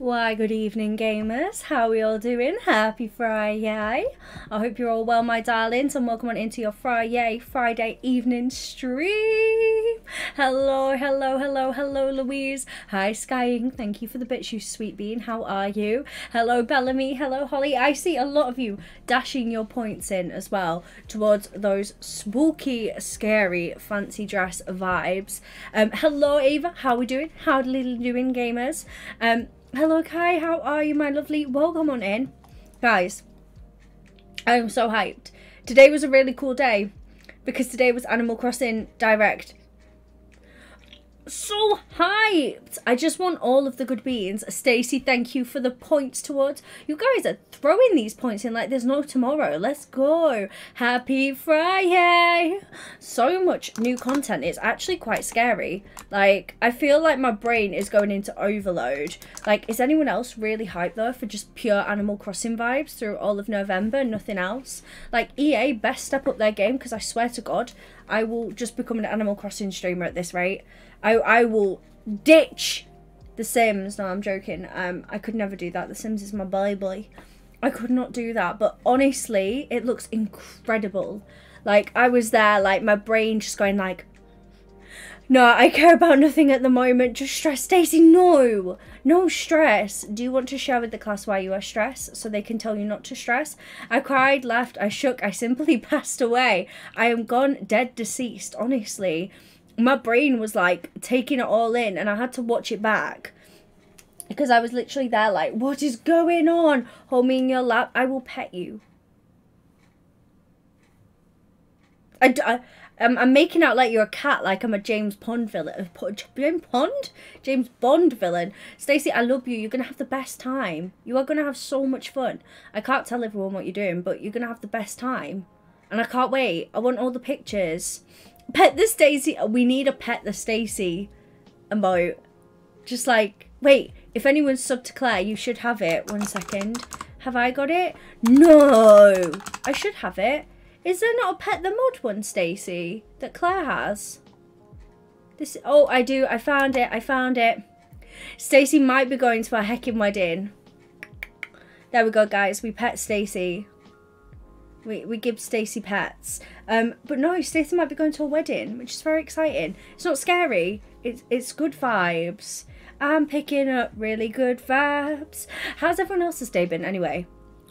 Why, good evening, gamers. How are we all doing? Happy Friday. I hope you're all well, my darlings, and welcome on into your Friday, Friday evening stream. Hello, hello, hello, hello, Louise. Hi, Skying. Thank you for the bits, you sweet bean. How are you? Hello, Bellamy. Hello, Holly. I see a lot of you dashing your points in as well towards those spooky, scary, fancy dress vibes. Um, hello, Ava. How are we doing? How are little doing, gamers? Um, Hello, Kai. How are you, my lovely? Welcome on in. Guys, I'm so hyped. Today was a really cool day because today was Animal Crossing Direct so hyped. I just want all of the good beans. Stacey, thank you for the points towards. You guys are throwing these points in like there's no tomorrow. Let's go. Happy Friday. So much new content. It's actually quite scary. Like, I feel like my brain is going into overload. Like, is anyone else really hyped though for just pure Animal Crossing vibes through all of November? Nothing else? Like, EA best step up their game because I swear to God, I will just become an Animal Crossing streamer at this rate. I I will ditch The Sims. No, I'm joking. Um, I could never do that. The Sims is my bible. I could not do that. But honestly, it looks incredible. Like I was there, like my brain just going like, no, I care about nothing at the moment. Just stress, Stacey. No, no stress. Do you want to share with the class why you are stressed, so they can tell you not to stress? I cried, laughed, I shook, I simply passed away. I am gone, dead, deceased. Honestly, my brain was like taking it all in and I had to watch it back because I was literally there like, what is going on? Hold me in your lap. I will pet you. I, I, I'm, I'm making out like you're a cat, like I'm a James Bond villain. Uh, James Bond? James Bond villain. Stacey, I love you. You're going to have the best time. You are going to have so much fun. I can't tell everyone what you're doing, but you're going to have the best time. And I can't wait. I want all the pictures. Pet the Stacey. We need a pet the Stacey emote. Just like, wait, if anyone's sub to Claire, you should have it. One second. Have I got it? No. I should have it. Is there not a pet the mod one, Stacey, that Claire has? This. Oh, I do. I found it. I found it. Stacey might be going to a heckin' wedding. There we go, guys. We pet Stacey. We, we give Stacey pets. Um, but no, Stacey might be going to a wedding, which is very exciting. It's not scary. It's, it's good vibes. I'm picking up really good vibes. How's everyone else's day been anyway?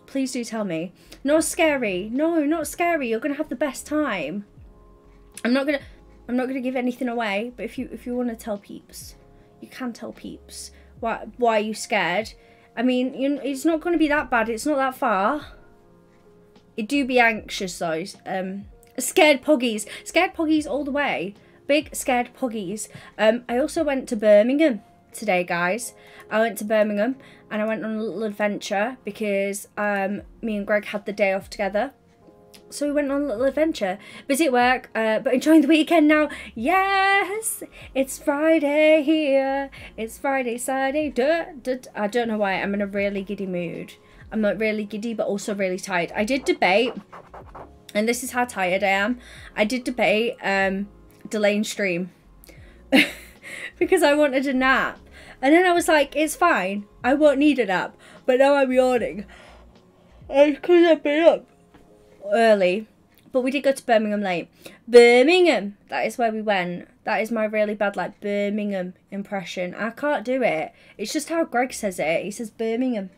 Please do tell me. Not scary. No, not scary. You're gonna have the best time. I'm not gonna I'm not gonna give anything away, but if you if you wanna tell peeps, you can tell peeps. Why why are you scared? I mean, you, it's not gonna be that bad, it's not that far. It do be anxious though. Um, scared puggies. Scared puggies all the way. Big scared puggies. Um, I also went to Birmingham today, guys. I went to Birmingham and I went on a little adventure because um, me and Greg had the day off together. So we went on a little adventure. Busy at work, uh, but enjoying the weekend now. Yes! It's Friday here. It's Friday, Saturday. Duh, duh. I don't know why. I'm in a really giddy mood. I'm like really giddy but also really tired. I did debate, and this is how tired I am. I did debate um, delaying stream because I wanted a nap. And then I was like, it's fine. I won't need a nap. But now I'm yawning. Because I've been up early. But we did go to Birmingham late. Birmingham! That is where we went. That is my really bad, like, Birmingham impression. I can't do it. It's just how Greg says it. He says Birmingham.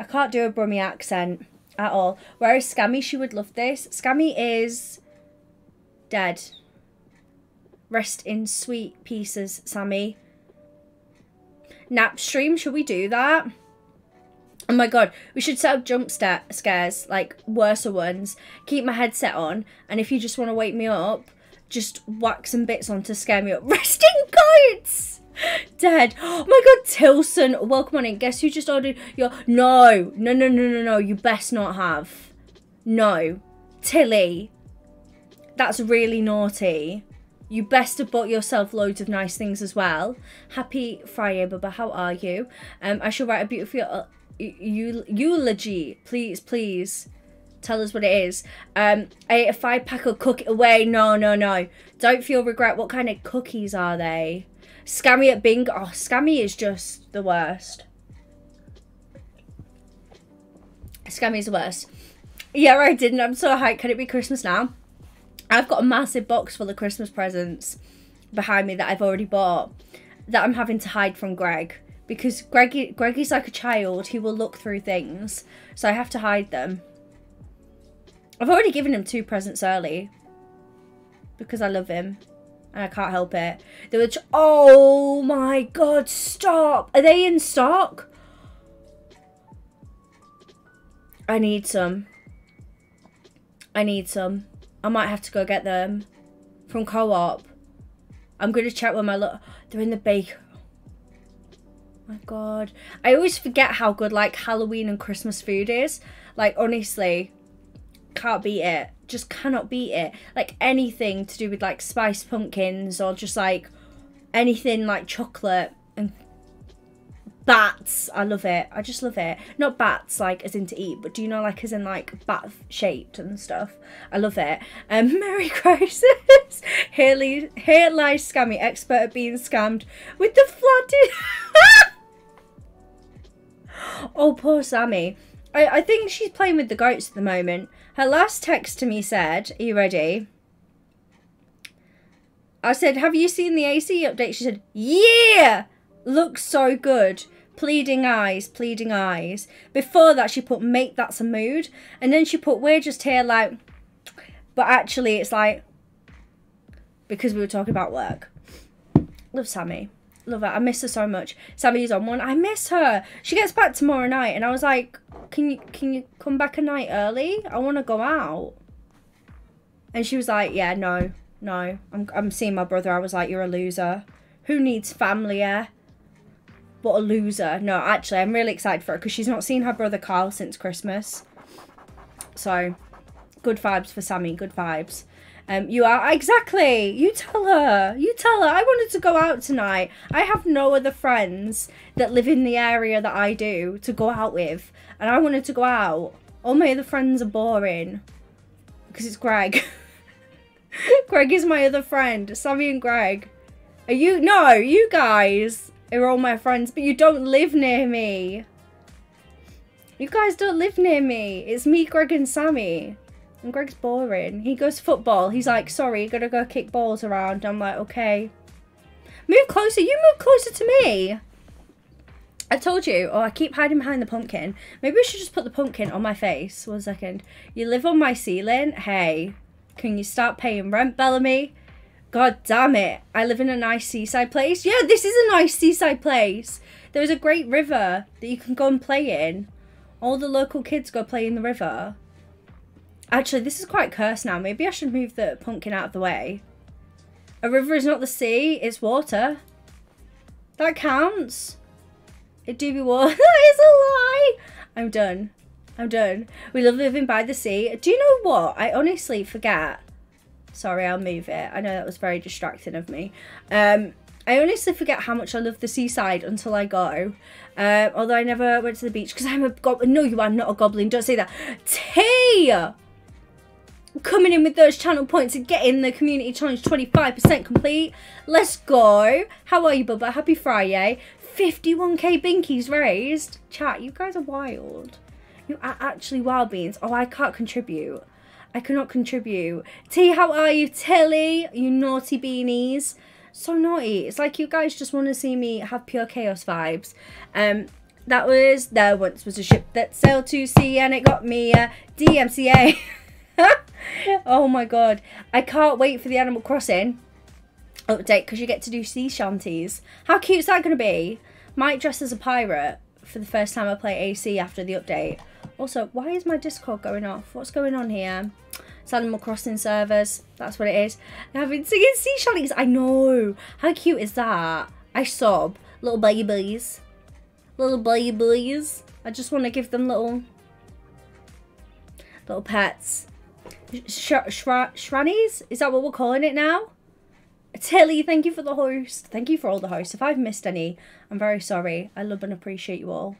I can't do a Brummy accent at all. Whereas Scammy, she would love this. Scammy is dead. Rest in sweet pieces, Sammy. Nap stream, should we do that? Oh my god, we should set up jump scares, like worse ones. Keep my headset on, and if you just want to wake me up, just whack some bits on to scare me up. Resting goats! Dead. Oh my god, Tilson. Welcome on in. Guess who just ordered your... No. No, no, no, no, no. You best not have. No. Tilly. That's really naughty. You best have bought yourself loads of nice things as well. Happy Friday, Bubba. How are you? Um, I shall write a beautiful uh, eulogy. Please, please. Tell us what it is. Um, I ate a five pack of cook away. No, no, no. Don't feel regret. What kind of cookies are they? Scammy at Bing. Oh, Scammy is just the worst. Scammy is the worst. Yeah, I didn't. I'm so hyped. Can it be Christmas now? I've got a massive box full of Christmas presents behind me that I've already bought that I'm having to hide from Greg because Greg, Greg is like a child. He will look through things. So I have to hide them. I've already given him two presents early because I love him. I can't help it. They were. oh my god! Stop. Are they in stock? I need some. I need some. I might have to go get them from co-op. I'm gonna check with my look. They're in the bake. Oh my god. I always forget how good like Halloween and Christmas food is. Like honestly, can't beat it. Just cannot beat it. Like anything to do with like spiced pumpkins or just like anything like chocolate and bats. I love it. I just love it. Not bats like as in to eat, but do you know like as in like bat shaped and stuff. I love it. Um, Merry Christmas. here, here lies Scammy, expert at being scammed with the flooded. oh, poor Sammy. I, I think she's playing with the goats at the moment. Her last text to me said, Are you ready? I said, Have you seen the AC update? She said, Yeah! Looks so good. Pleading eyes, pleading eyes. Before that, she put, Make that's a mood. And then she put, We're just here like. But actually, it's like. Because we were talking about work. Love Sammy. Love her. I miss her so much. Sammy's on one. I miss her. She gets back tomorrow night, and I was like, "Can you can you come back a night early? I want to go out." And she was like, "Yeah, no, no. I'm I'm seeing my brother." I was like, "You're a loser. Who needs family? Yeah." What a loser. No, actually, I'm really excited for her because she's not seen her brother Carl since Christmas. So, good vibes for Sammy. Good vibes. Um, you are exactly. You tell her. You tell her. I wanted to go out tonight. I have no other friends that live in the area that I do to go out with, and I wanted to go out. All my other friends are boring because it's Greg. Greg is my other friend. Sammy and Greg. Are you? No, you guys are all my friends, but you don't live near me. You guys don't live near me. It's me, Greg, and Sammy. And Greg's boring. He goes football. He's like, sorry, you gotta go kick balls around. I'm like, okay. Move closer. You move closer to me. I told you. Oh, I keep hiding behind the pumpkin. Maybe we should just put the pumpkin on my face. One second. You live on my ceiling? Hey, can you start paying rent, Bellamy? God damn it. I live in a nice seaside place. Yeah, this is a nice seaside place. There's a great river that you can go and play in. All the local kids go play in the river. Actually, this is quite cursed now. Maybe I should move the pumpkin out of the way. A river is not the sea, it's water. That counts. It do be water. that is a lie. I'm done. I'm done. We love living by the sea. Do you know what? I honestly forget. Sorry, I'll move it. I know that was very distracting of me. Um, I honestly forget how much I love the seaside until I go. Uh, although I never went to the beach because I'm a goblin. No, you are not a goblin. Don't say that. Tea! Coming in with those channel points and getting the community challenge 25% complete. Let's go. How are you, Bubba? Happy Friday. 51k binkies raised. Chat, you guys are wild. You are actually wild beans. Oh, I can't contribute. I cannot contribute. T, how are you, Tilly? You naughty beanies. So naughty. It's like you guys just want to see me have pure chaos vibes. Um, that was, there once was a ship that sailed to sea and it got me a DMCA. oh my god. I can't wait for the Animal Crossing update because you get to do sea shanties. How cute is that going to be? Might dress as a pirate for the first time I play AC after the update. Also, why is my Discord going off? What's going on here? It's Animal Crossing servers. That's what it is. I've been singing sea shanties. I know. How cute is that? I sob. Little babies. Little babies. I just want to give them little little pets. Sh Shrannies? Is that what we're calling it now? Tilly, thank you for the host. Thank you for all the hosts. If I've missed any, I'm very sorry. I love and appreciate you all.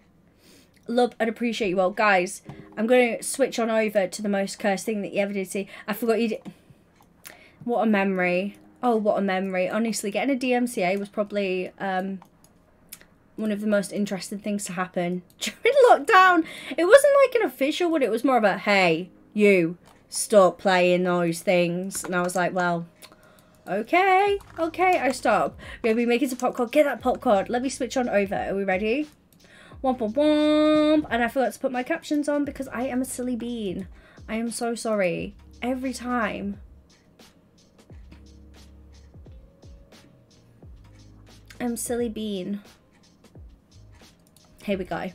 Love and appreciate you all. Guys, I'm going to switch on over to the most cursed thing that you ever did see. I forgot you did... What a memory. Oh, what a memory. Honestly, getting a DMCA was probably um, one of the most interesting things to happen during lockdown. It wasn't like an official one, it was more of a hey, you stop playing those things. And I was like, well, okay, okay, I stop. We're gonna be making some popcorn. Get that popcorn. Let me switch on over. Are we ready? Womp womp womp. And I forgot to put my captions on because I am a silly bean. I am so sorry. Every time. I'm silly bean. Here we go.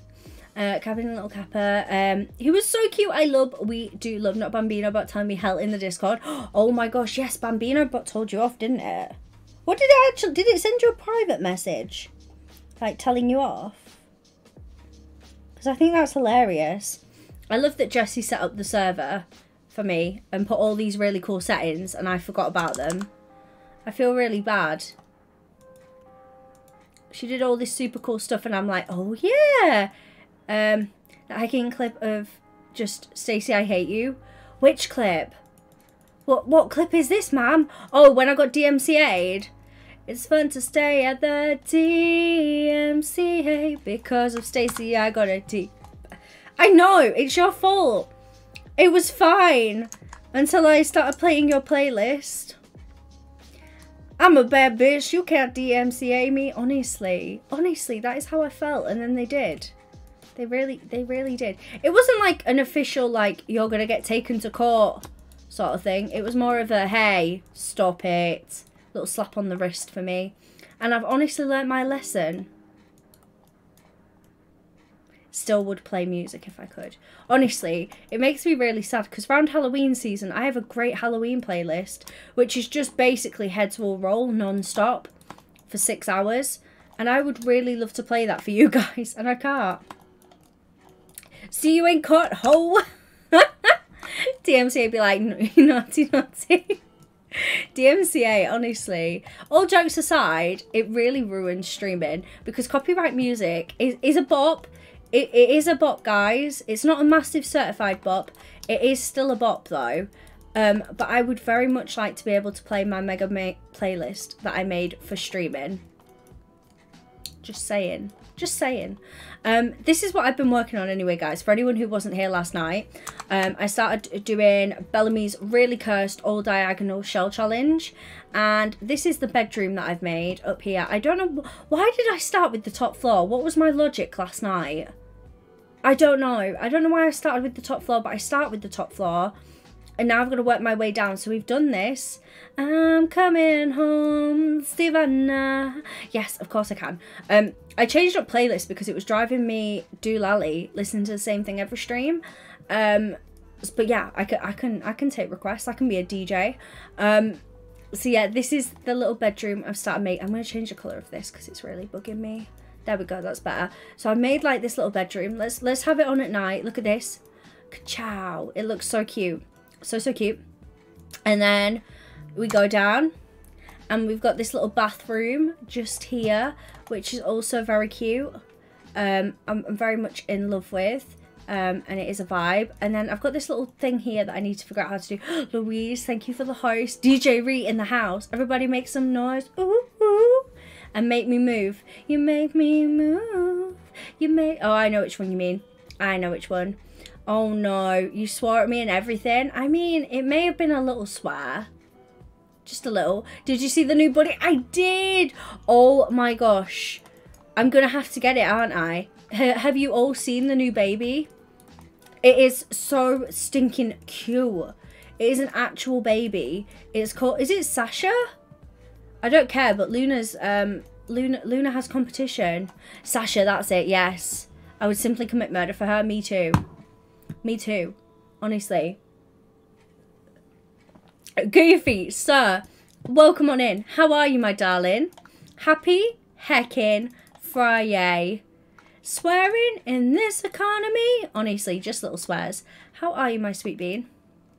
Uh, Captain Little Kappa, um, he was so cute. I love, we do love not Bambino, but telling me hell in the Discord. Oh my gosh, yes, Bambino, but told you off, didn't it? What did it actually, did it send you a private message? Like telling you off? Because I think that's hilarious. I love that Jesse set up the server for me and put all these really cool settings and I forgot about them. I feel really bad. She did all this super cool stuff and I'm like, oh yeah, um, that hiking clip of just Stacey, I hate you. Which clip? What what clip is this, ma'am? Oh, when I got DMCA'd. It's fun to stay at the DMCA because of Stacey. I got a T. I know it's your fault. It was fine until I started playing your playlist. I'm a bad bitch. You can't DMCA me. Honestly, honestly, that is how I felt, and then they did. They really, they really did. It wasn't like an official, like, you're going to get taken to court sort of thing. It was more of a, hey, stop it. Little slap on the wrist for me. And I've honestly learnt my lesson. Still would play music if I could. Honestly, it makes me really sad because around Halloween season, I have a great Halloween playlist, which is just basically Heads Will Roll non-stop for six hours. And I would really love to play that for you guys, and I can't. See you in court, ho! DMCA be like, naughty, naughty. DMCA, honestly, all jokes aside, it really ruins streaming because copyright music is, is a bop. It, it is a bop, guys. It's not a massive certified bop. It is still a bop, though. Um, but I would very much like to be able to play my mega ma playlist that I made for streaming. Just saying. Just saying. Um, this is what I've been working on anyway, guys. For anyone who wasn't here last night, um, I started doing Bellamy's Really Cursed All Diagonal Shell Challenge. And this is the bedroom that I've made up here. I don't know... Why did I start with the top floor? What was my logic last night? I don't know. I don't know why I started with the top floor, but I start with the top floor. And now I've got to work my way down. So we've done this. I'm coming home, Savannah. Yes, of course I can. Um, I changed up playlist because it was driving me doolally listening to the same thing every stream. Um, but yeah, I can, I can, I can take requests. I can be a DJ. Um, so yeah, this is the little bedroom I've started making. I'm going to change the colour of this because it's really bugging me. There we go, that's better. So I made like this little bedroom. Let's let's have it on at night. Look at this. Ciao. It looks so cute. So, so cute. And then we go down and we've got this little bathroom just here, which is also very cute. Um, I'm, I'm very much in love with. Um, and it is a vibe. And then I've got this little thing here that I need to figure out how to do. Louise, thank you for the host. DJ Ree in the house. Everybody make some noise. Ooh, ooh. And make me move. You make me move. You make... Oh, I know which one you mean. I know which one. Oh no, you swore at me and everything. I mean, it may have been a little swear. Just a little. Did you see the new buddy? I did! Oh my gosh. I'm gonna have to get it, aren't I? H have you all seen the new baby? It is so stinking cute. It is an actual baby. It's called, is it Sasha? I don't care, but Luna's, um, Luna, Luna has competition. Sasha, that's it, yes. I would simply commit murder for her, me too. Me too, honestly. Goofy, sir, welcome on in. How are you, my darling? Happy heckin' Friday. Swearing in this economy? Honestly, just little swears. How are you, my sweet bean?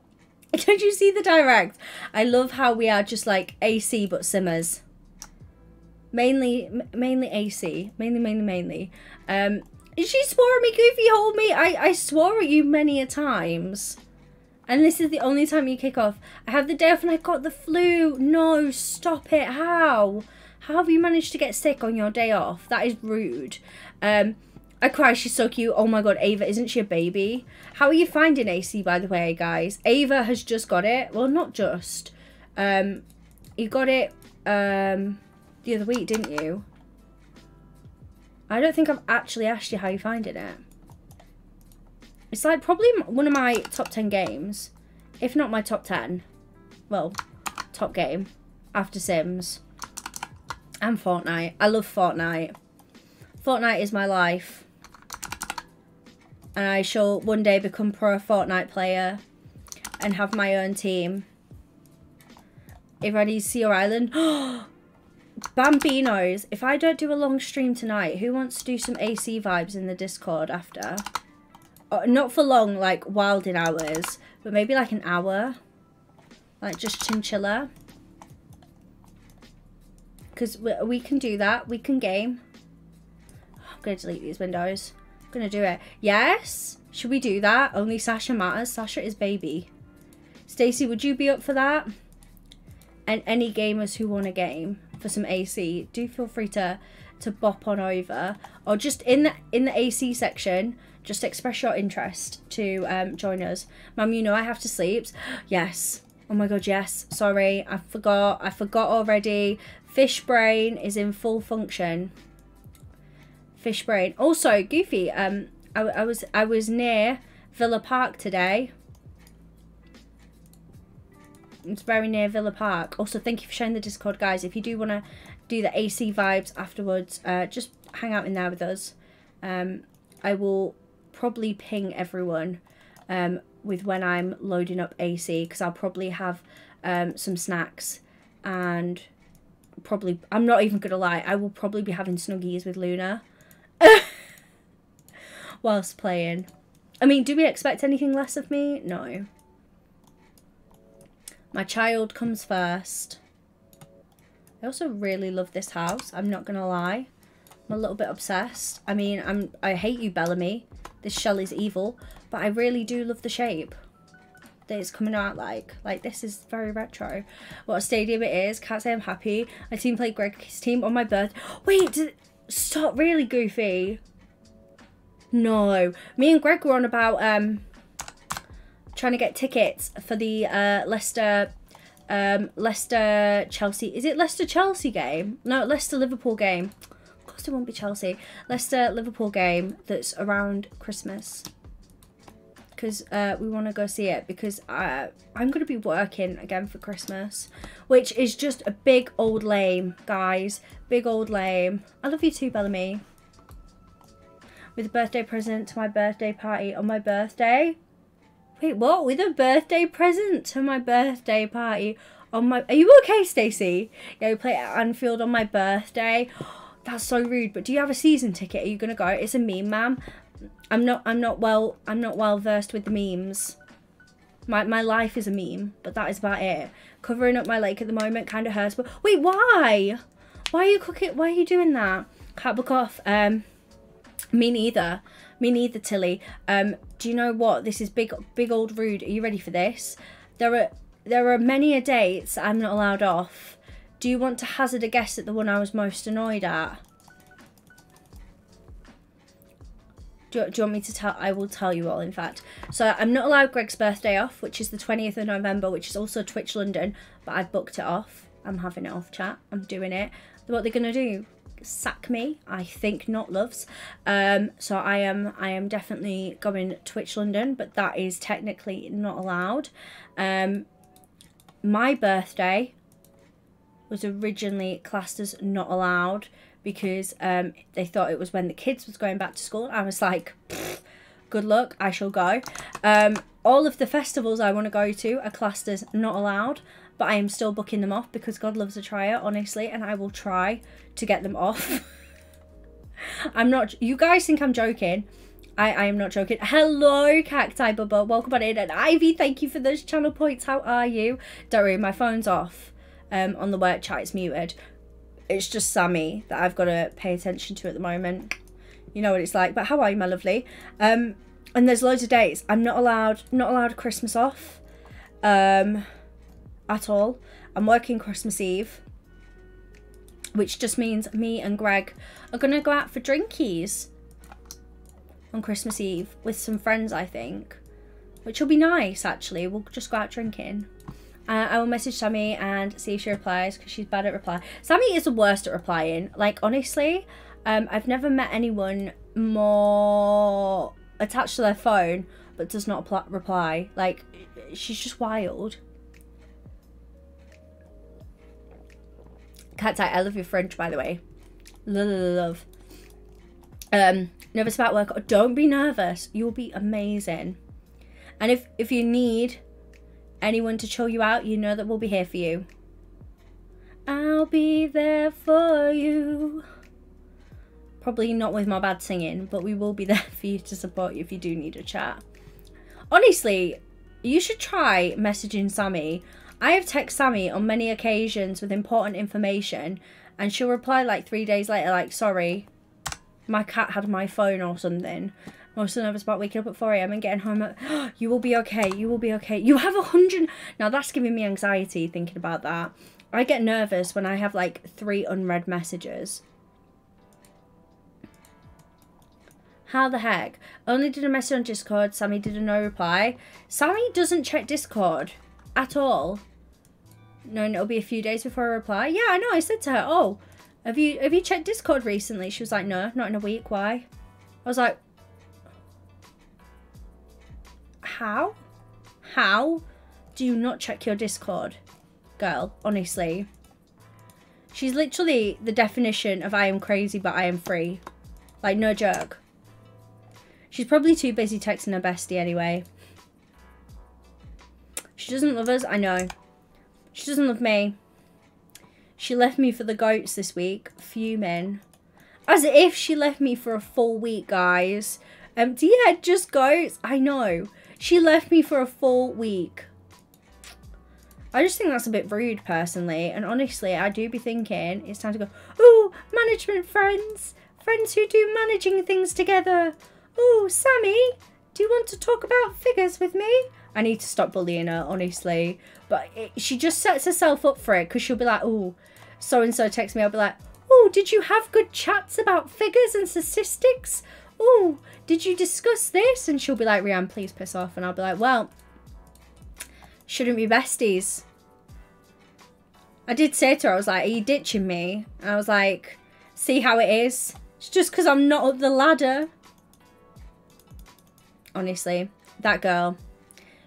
Don't you see the direct? I love how we are just like AC but simmers. Mainly, mainly AC. Mainly, mainly, mainly. Um, she swore at me, Goofy, hold me. I, I swore at you many a times. And this is the only time you kick off. I have the day off and I got the flu. No, stop it. How? How have you managed to get sick on your day off? That is rude. Um, I cry, she's so cute. Oh my god, Ava, isn't she a baby? How are you finding AC, by the way, guys? Ava has just got it. Well, not just. Um, you got it um, the other week, didn't you? I don't think I've actually asked you how you're finding it. It's like probably one of my top 10 games. If not my top 10. Well, top game. After Sims. And Fortnite. I love Fortnite. Fortnite is my life and I shall one day become pro Fortnite player and have my own team. If I need to see your island. Bambinos, if I don't do a long stream tonight, who wants to do some AC vibes in the Discord after? Oh, not for long, like wilding hours, but maybe like an hour. Like just chinchilla. Because we, we can do that. We can game. I'm going to delete these windows I'm gonna do it. Yes? Should we do that? Only Sasha matters. Sasha is baby. Stacey, would you be up for that? And any gamers who want a game for some AC, do feel free to to bop on over or just in the in the AC section just express your interest to um, join us. Mum, you know I have to sleep. Yes. Oh my god, yes. Sorry, I forgot. I forgot already. Fish brain is in full function fish brain. Also, Goofy, um, I, I was I was near Villa Park today. It's very near Villa Park. Also, thank you for sharing the Discord, guys. If you do want to do the AC vibes afterwards, uh, just hang out in there with us. Um, I will probably ping everyone um, with when I'm loading up AC because I'll probably have um, some snacks and probably, I'm not even going to lie, I will probably be having snuggies with Luna. whilst playing. I mean, do we expect anything less of me? No. My child comes first. I also really love this house. I'm not going to lie. I'm a little bit obsessed. I mean, I'm, I hate you, Bellamy. This shell is evil. But I really do love the shape that it's coming out like. Like, this is very retro. What a stadium it is. Can't say I'm happy. My team played Greg's team on my birth. Wait, did, stop really goofy. No. Me and Greg were on about um, trying to get tickets for the uh, Leicester um, Leicester Chelsea. Is it Leicester Chelsea game? No, Leicester Liverpool game. Of course it won't be Chelsea. Leicester Liverpool game that's around Christmas. Because uh, we want to go see it because uh, I'm going to be working again for Christmas. Which is just a big old lame, guys. Big old lame. I love you too, Bellamy with a birthday present to my birthday party on my birthday. Wait, what? With a birthday present to my birthday party on my... Are you okay, Stacey? Yeah, we play at Anfield on my birthday. That's so rude. But do you have a season ticket? Are you gonna go? It's a meme, ma'am. I'm not. I'm not well. I'm not well versed with memes. My my life is a meme, but that is about it. Covering up my lake at the moment kind of hurts. But wait, why? Why are you cooking? Why are you doing that? Cat book off. Um. Me neither. Me neither, Tilly. Um, do you know what? This is big, big old rude. Are you ready for this? There are there are many a dates I'm not allowed off. Do you want to hazard a guess at the one I was most annoyed at? Do, do you want me to tell? I will tell you all, in fact. So I'm not allowed Greg's birthday off, which is the 20th of November, which is also Twitch London, but I've booked it off. I'm having it off, chat. I'm doing it. What they're going to do? Sack me i think not loves. Um so i am i am definitely going twitch london but that is technically not allowed. Um my birthday was originally classed as not allowed because um they thought it was when the kids was going back to school. I was like good luck i shall go. Um all of the festivals i want to go to are classed as not allowed but I am still booking them off because God loves a trier, honestly, and I will try to get them off. I'm not, you guys think I'm joking. I, I am not joking. Hello, Cacti Bubba. Welcome on in. And Ivy, thank you for those channel points. How are you? Don't worry, my phone's off um, on the work chat. It's muted. It's just Sammy that I've got to pay attention to at the moment. You know what it's like. But how are you, my lovely? Um, and there's loads of dates. I'm not allowed, not allowed Christmas off. Um, at all. I'm working Christmas Eve. Which just means me and Greg are going to go out for drinkies on Christmas Eve with some friends, I think, which will be nice actually. We'll just go out drinking. Uh, I will message Sammy and see if she replies because she's bad at reply. Sammy is the worst at replying. Like, honestly, um, I've never met anyone more attached to their phone but does not reply. Like, she's just wild. Cat's eye, I love your French, by the way. Love, love. Um, nervous about work. Don't be nervous. You'll be amazing. And if, if you need anyone to chill you out, you know that we'll be here for you. I'll be there for you. Probably not with my bad singing, but we will be there for you to support you if you do need a chat. Honestly, you should try messaging Sammy. I have texted Sammy on many occasions with important information and she'll reply like three days later like, sorry, my cat had my phone or something. I'm also nervous about waking up at 4am and getting home at, you will be okay, you will be okay. You have a hundred, now that's giving me anxiety thinking about that. I get nervous when I have like three unread messages. How the heck? Only did a message on Discord. Sammy did a no reply. Sammy doesn't check Discord at all. No, and it'll be a few days before I reply. Yeah, I know. I said to her, oh, have you have you checked Discord recently? She was like, no, not in a week. Why? I was like, how? How do you not check your Discord? Girl, honestly. She's literally the definition of I am crazy, but I am free. Like, no joke. She's probably too busy texting her bestie anyway. She doesn't love us, I know. She doesn't love me. She left me for the goats this week, fuming. As if she left me for a full week, guys. Empty head, just goats. I know. She left me for a full week. I just think that's a bit rude, personally. And honestly, I do be thinking it's time to go, oh, management friends. Friends who do managing things together. Oh, Sammy, do you want to talk about figures with me? I need to stop bullying her, honestly. But it, she just sets herself up for it because she'll be like, oh, so-and-so texts me. I'll be like, oh, did you have good chats about figures and statistics? Oh, did you discuss this? And she'll be like, Rianne, please piss off. And I'll be like, well, shouldn't be besties. I did say to her, I was like, are you ditching me? And I was like, see how it is. It's just because I'm not up the ladder honestly. That girl.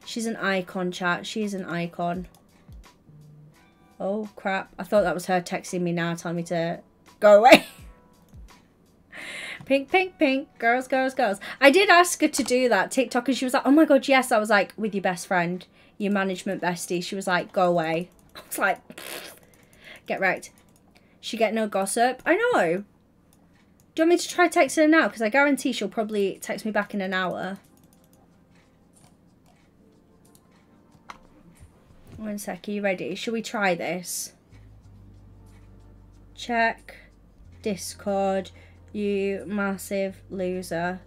She's an icon, chat. She's an icon. Oh, crap. I thought that was her texting me now, telling me to go away. pink, pink, pink. Girls, girls, girls. I did ask her to do that TikTok, and she was like, oh my god, yes. I was like, with your best friend, your management bestie. She was like, go away. I was like, get wrecked. She get no gossip. I know. Do you want me to try texting her now? Because I guarantee she'll probably text me back in an hour. One sec, are you ready? Shall we try this? Check. Discord. You massive loser.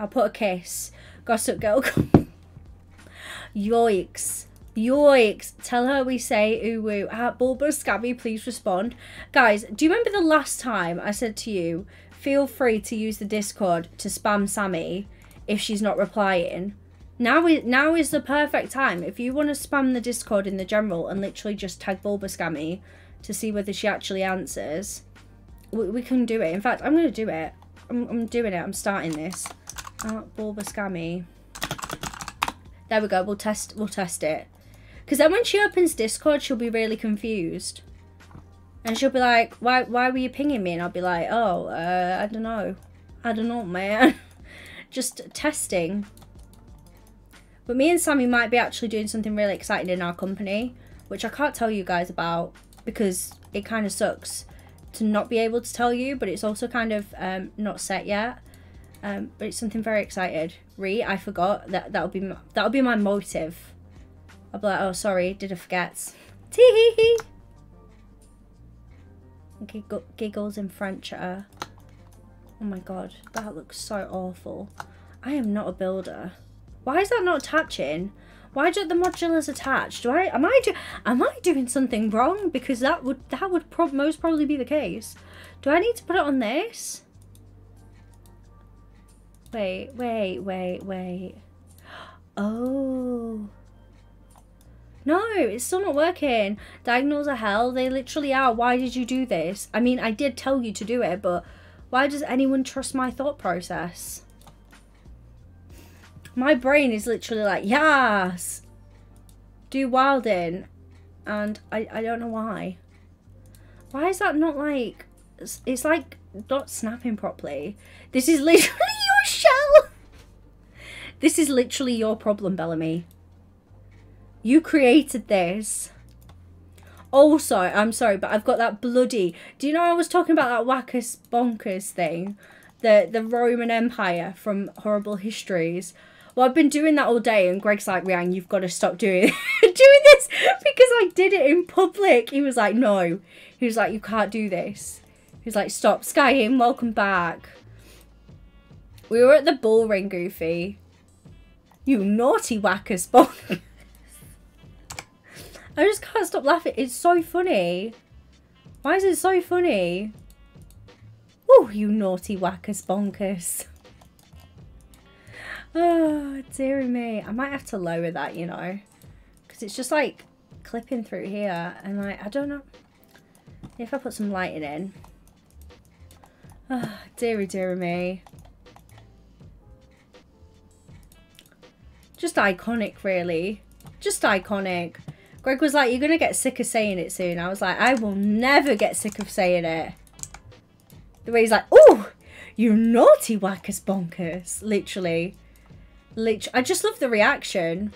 I'll put a kiss. Gossip girl. Yoicks. Yoicks. Tell her we say ooh woo. At Bulbascammy, please respond. Guys, do you remember the last time I said to you, feel free to use the Discord to spam Sammy if she's not replying? Now is, now is the perfect time. If you want to spam the Discord in the general and literally just tag Bulbascammy to see whether she actually answers, we, we can do it. In fact, I'm going to do it. I'm, I'm doing it. I'm starting this. Uh, Bulbascammy. There we go. We'll test, we'll test it. Because then when she opens Discord, she'll be really confused. And she'll be like, why, why were you pinging me? And I'll be like, oh, uh, I don't know. I don't know, man. Just testing. But me and Sammy might be actually doing something really exciting in our company, which I can't tell you guys about because it kind of sucks to not be able to tell you, but it's also kind of um, not set yet. Um, but it's something very excited. Re, I forgot that that'll be my, that'll be my motive. I'll be like, oh sorry, did I forget? Tee hee hee. Giggle, giggles in French at her. Oh my god, that looks so awful. I am not a builder. Why is that not attaching? Why do the modulars attach? Do I am I do am I doing something wrong? Because that would that would prob most probably be the case. Do I need to put it on this? Wait, wait, wait, wait. Oh. No, it's still not working. Diagonals are hell. They literally are. Why did you do this? I mean, I did tell you to do it, but why does anyone trust my thought process? My brain is literally like, yes, do Wilding. And I, I don't know why. Why is that not like, it's like not snapping properly. This is literally your shell. This is literally your problem, Bellamy. You created this. Also, I'm sorry, but I've got that bloody... Do you know I was talking about that wackus bonkers thing? The, the Roman Empire from Horrible Histories. Well, I've been doing that all day, and Greg's like, Rianne, you've got to stop doing doing this because I did it in public. He was like, no. He was like, you can't do this. He was like, stop. Skyim, welcome back. We were at the Bullring, Goofy. You naughty whackers, bonkers. I just can't stop laughing. It's so funny. Why is it so funny? Oh, you naughty whackers bonkers. Oh, dear me. I might have to lower that, you know. Because it's just like clipping through here. And like, I don't know. If I put some lighting in. Oh, dearie, dearie me. Just iconic, really. Just iconic. Greg was like, you're going to get sick of saying it soon. I was like, I will never get sick of saying it. The way he's like, oh, you naughty whackers bonkers. Literally. Literally. I just love the reaction.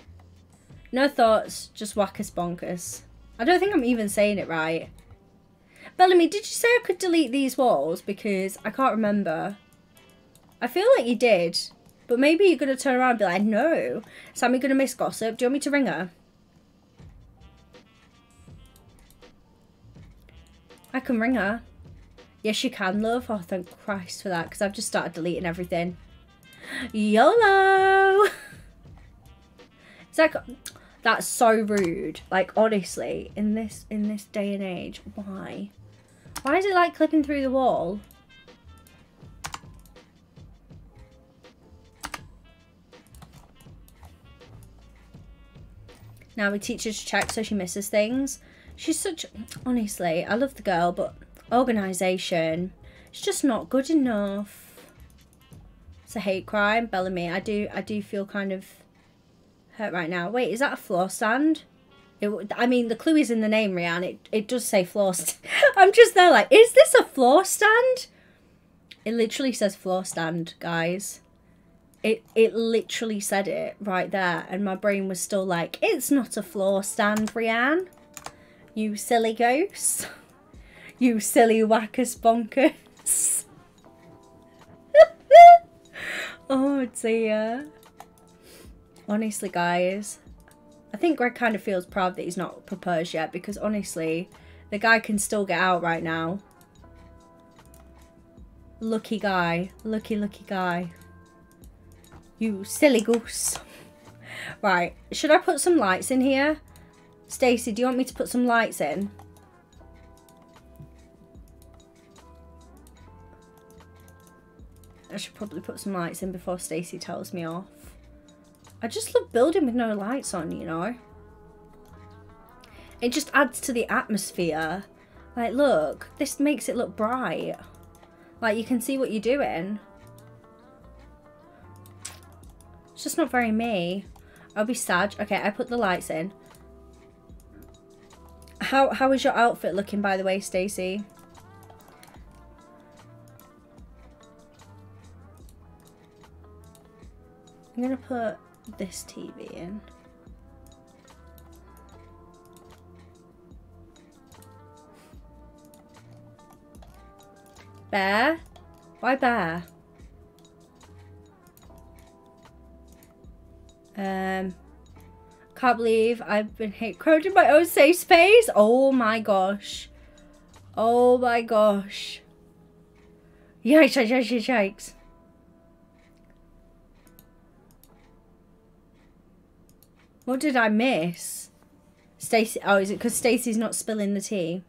No thoughts, just wackus bonkers. I don't think I'm even saying it right. Bellamy, did you say I could delete these walls? Because I can't remember. I feel like you did. But maybe you're going to turn around and be like, no. Sammy going to miss gossip. Do you want me to ring her? I can ring her. Yes, you can, love. Oh, thank Christ for that, because I've just started deleting everything. YOLO! It's like, that's so rude. Like, honestly, in this in this day and age, why? Why is it like clipping through the wall? Now we teach her to check so she misses things. She's such, honestly, I love the girl, but organisation, it's just not good enough. It's a hate crime, Bellamy. I do, I do feel kind of hurt right now. Wait, is that a floor stand? It, I mean, the clue is in the name, Rianne. It, it does say floor stand. I'm just there like, is this a floor stand? It literally says floor stand, guys. It, it literally said it right there. And my brain was still like, it's not a floor stand, Rianne. You silly goose. You silly whackers bonkers. Oh dear. Uh, honestly, guys. I think Greg kind of feels proud that he's not proposed yet because honestly, the guy can still get out right now. Lucky guy. Lucky, lucky guy. You silly goose. Right, should I put some lights in here? Stacey, do you want me to put some lights in? I should probably put some lights in before Stacy tells me off. I just love building with no lights on, you know? It just adds to the atmosphere. Like, look, this makes it look bright. Like, you can see what you're doing. It's just not very me. I'll be sad. Okay, I put the lights in. How how is your outfit looking, by the way, Stacey? I'm gonna put this TV in. Bear? Why bear? Um, can't believe I've been hate crowded in my own safe space. Oh my gosh. Oh my gosh. Yikes, yikes, yikes, yikes. What did I miss? Stacey. Oh, is it because Stacey's not spilling the tea?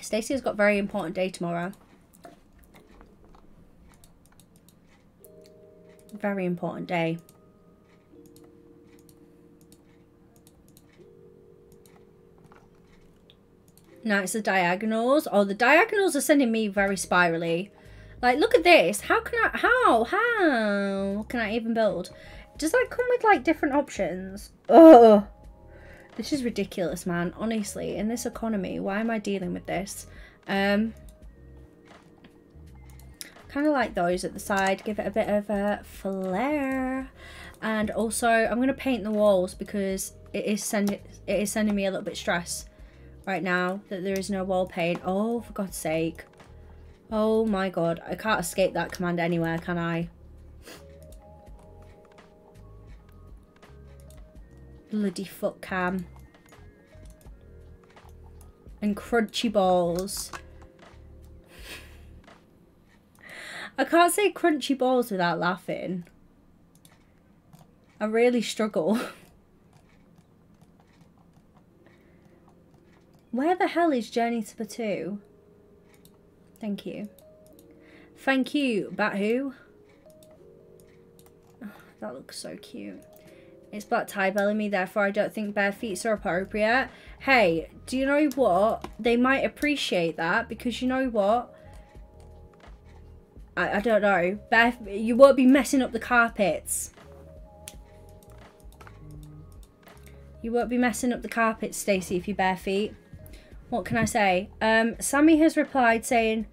Stacey has got very important day tomorrow. Very important day. Now it's the diagonals. Oh, the diagonals are sending me very spirally. Like, look at this. How can I... How? How can I even build? Does that come with, like, different options? Oh, This is ridiculous, man. Honestly, in this economy, why am I dealing with this? Um, kind of like those at the side. Give it a bit of a flair. And also, I'm going to paint the walls because it is, sending it is sending me a little bit stress right now that there is no wall paint. Oh, for God's sake. Oh my god. I can't escape that command anywhere, can I? Bloody foot cam. And crunchy balls. I can't say crunchy balls without laughing. I really struggle. Where the hell is Journey to Batuu? Thank you. Thank you, Batu. Oh, that looks so cute. It's black tie Bellamy, therefore I don't think bare feet are appropriate. Hey, do you know what? They might appreciate that because you know what? I, I don't know. Bare, you won't be messing up the carpets. You won't be messing up the carpets, Stacey, if you're bare feet. What can I say? Um, Sammy has replied saying,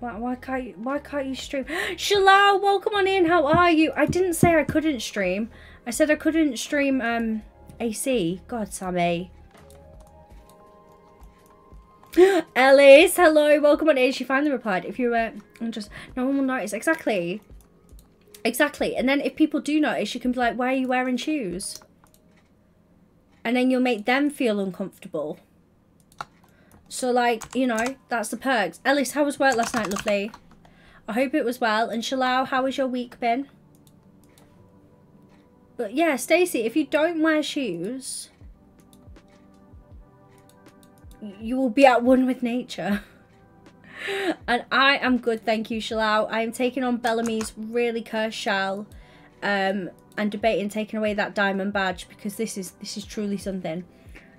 Why, why can't you, why can't you stream? Shalal, welcome on in. How are you? I didn't say I couldn't stream. I said I couldn't stream um AC. God, Sammy. Ellis, hello, welcome on in. She finally replied. If you were uh, just no one will notice. Exactly. Exactly. And then if people do notice, you can be like, why are you wearing shoes? and then you'll make them feel uncomfortable. So, like, you know, that's the perks. Ellis, how was work last night, lovely? I hope it was well. And Shalao, how has your week been? But yeah, Stacey, if you don't wear shoes, you will be at one with nature. and I am good, thank you, Shalao. I am taking on Bellamy's really cursed shell. Um, and debating taking away that diamond badge because this is this is truly something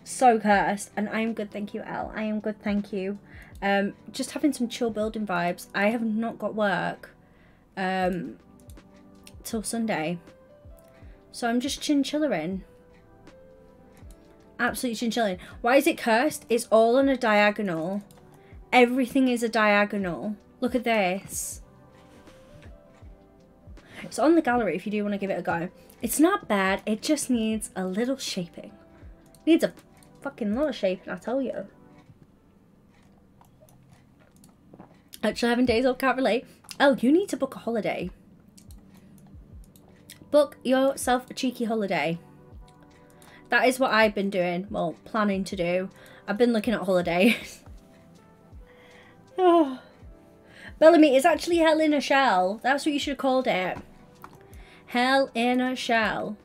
so cursed and I am good thank you l. I am good thank you. Um just having some chill building vibes. I have not got work um till Sunday. So I'm just chinchillaing absolutely chinchilling why is it cursed? It's all on a diagonal. Everything is a diagonal. Look at this. It's on the gallery if you do want to give it a go. It's not bad, it just needs a little shaping. Needs a fucking lot of shaping, I tell you. Actually, having days off, can't relate. Oh, you need to book a holiday. Book yourself a cheeky holiday. That is what I've been doing. Well, planning to do. I've been looking at holidays. oh. Bellamy is actually Hell in a Shell. That's what you should have called it. Hell in a Shell.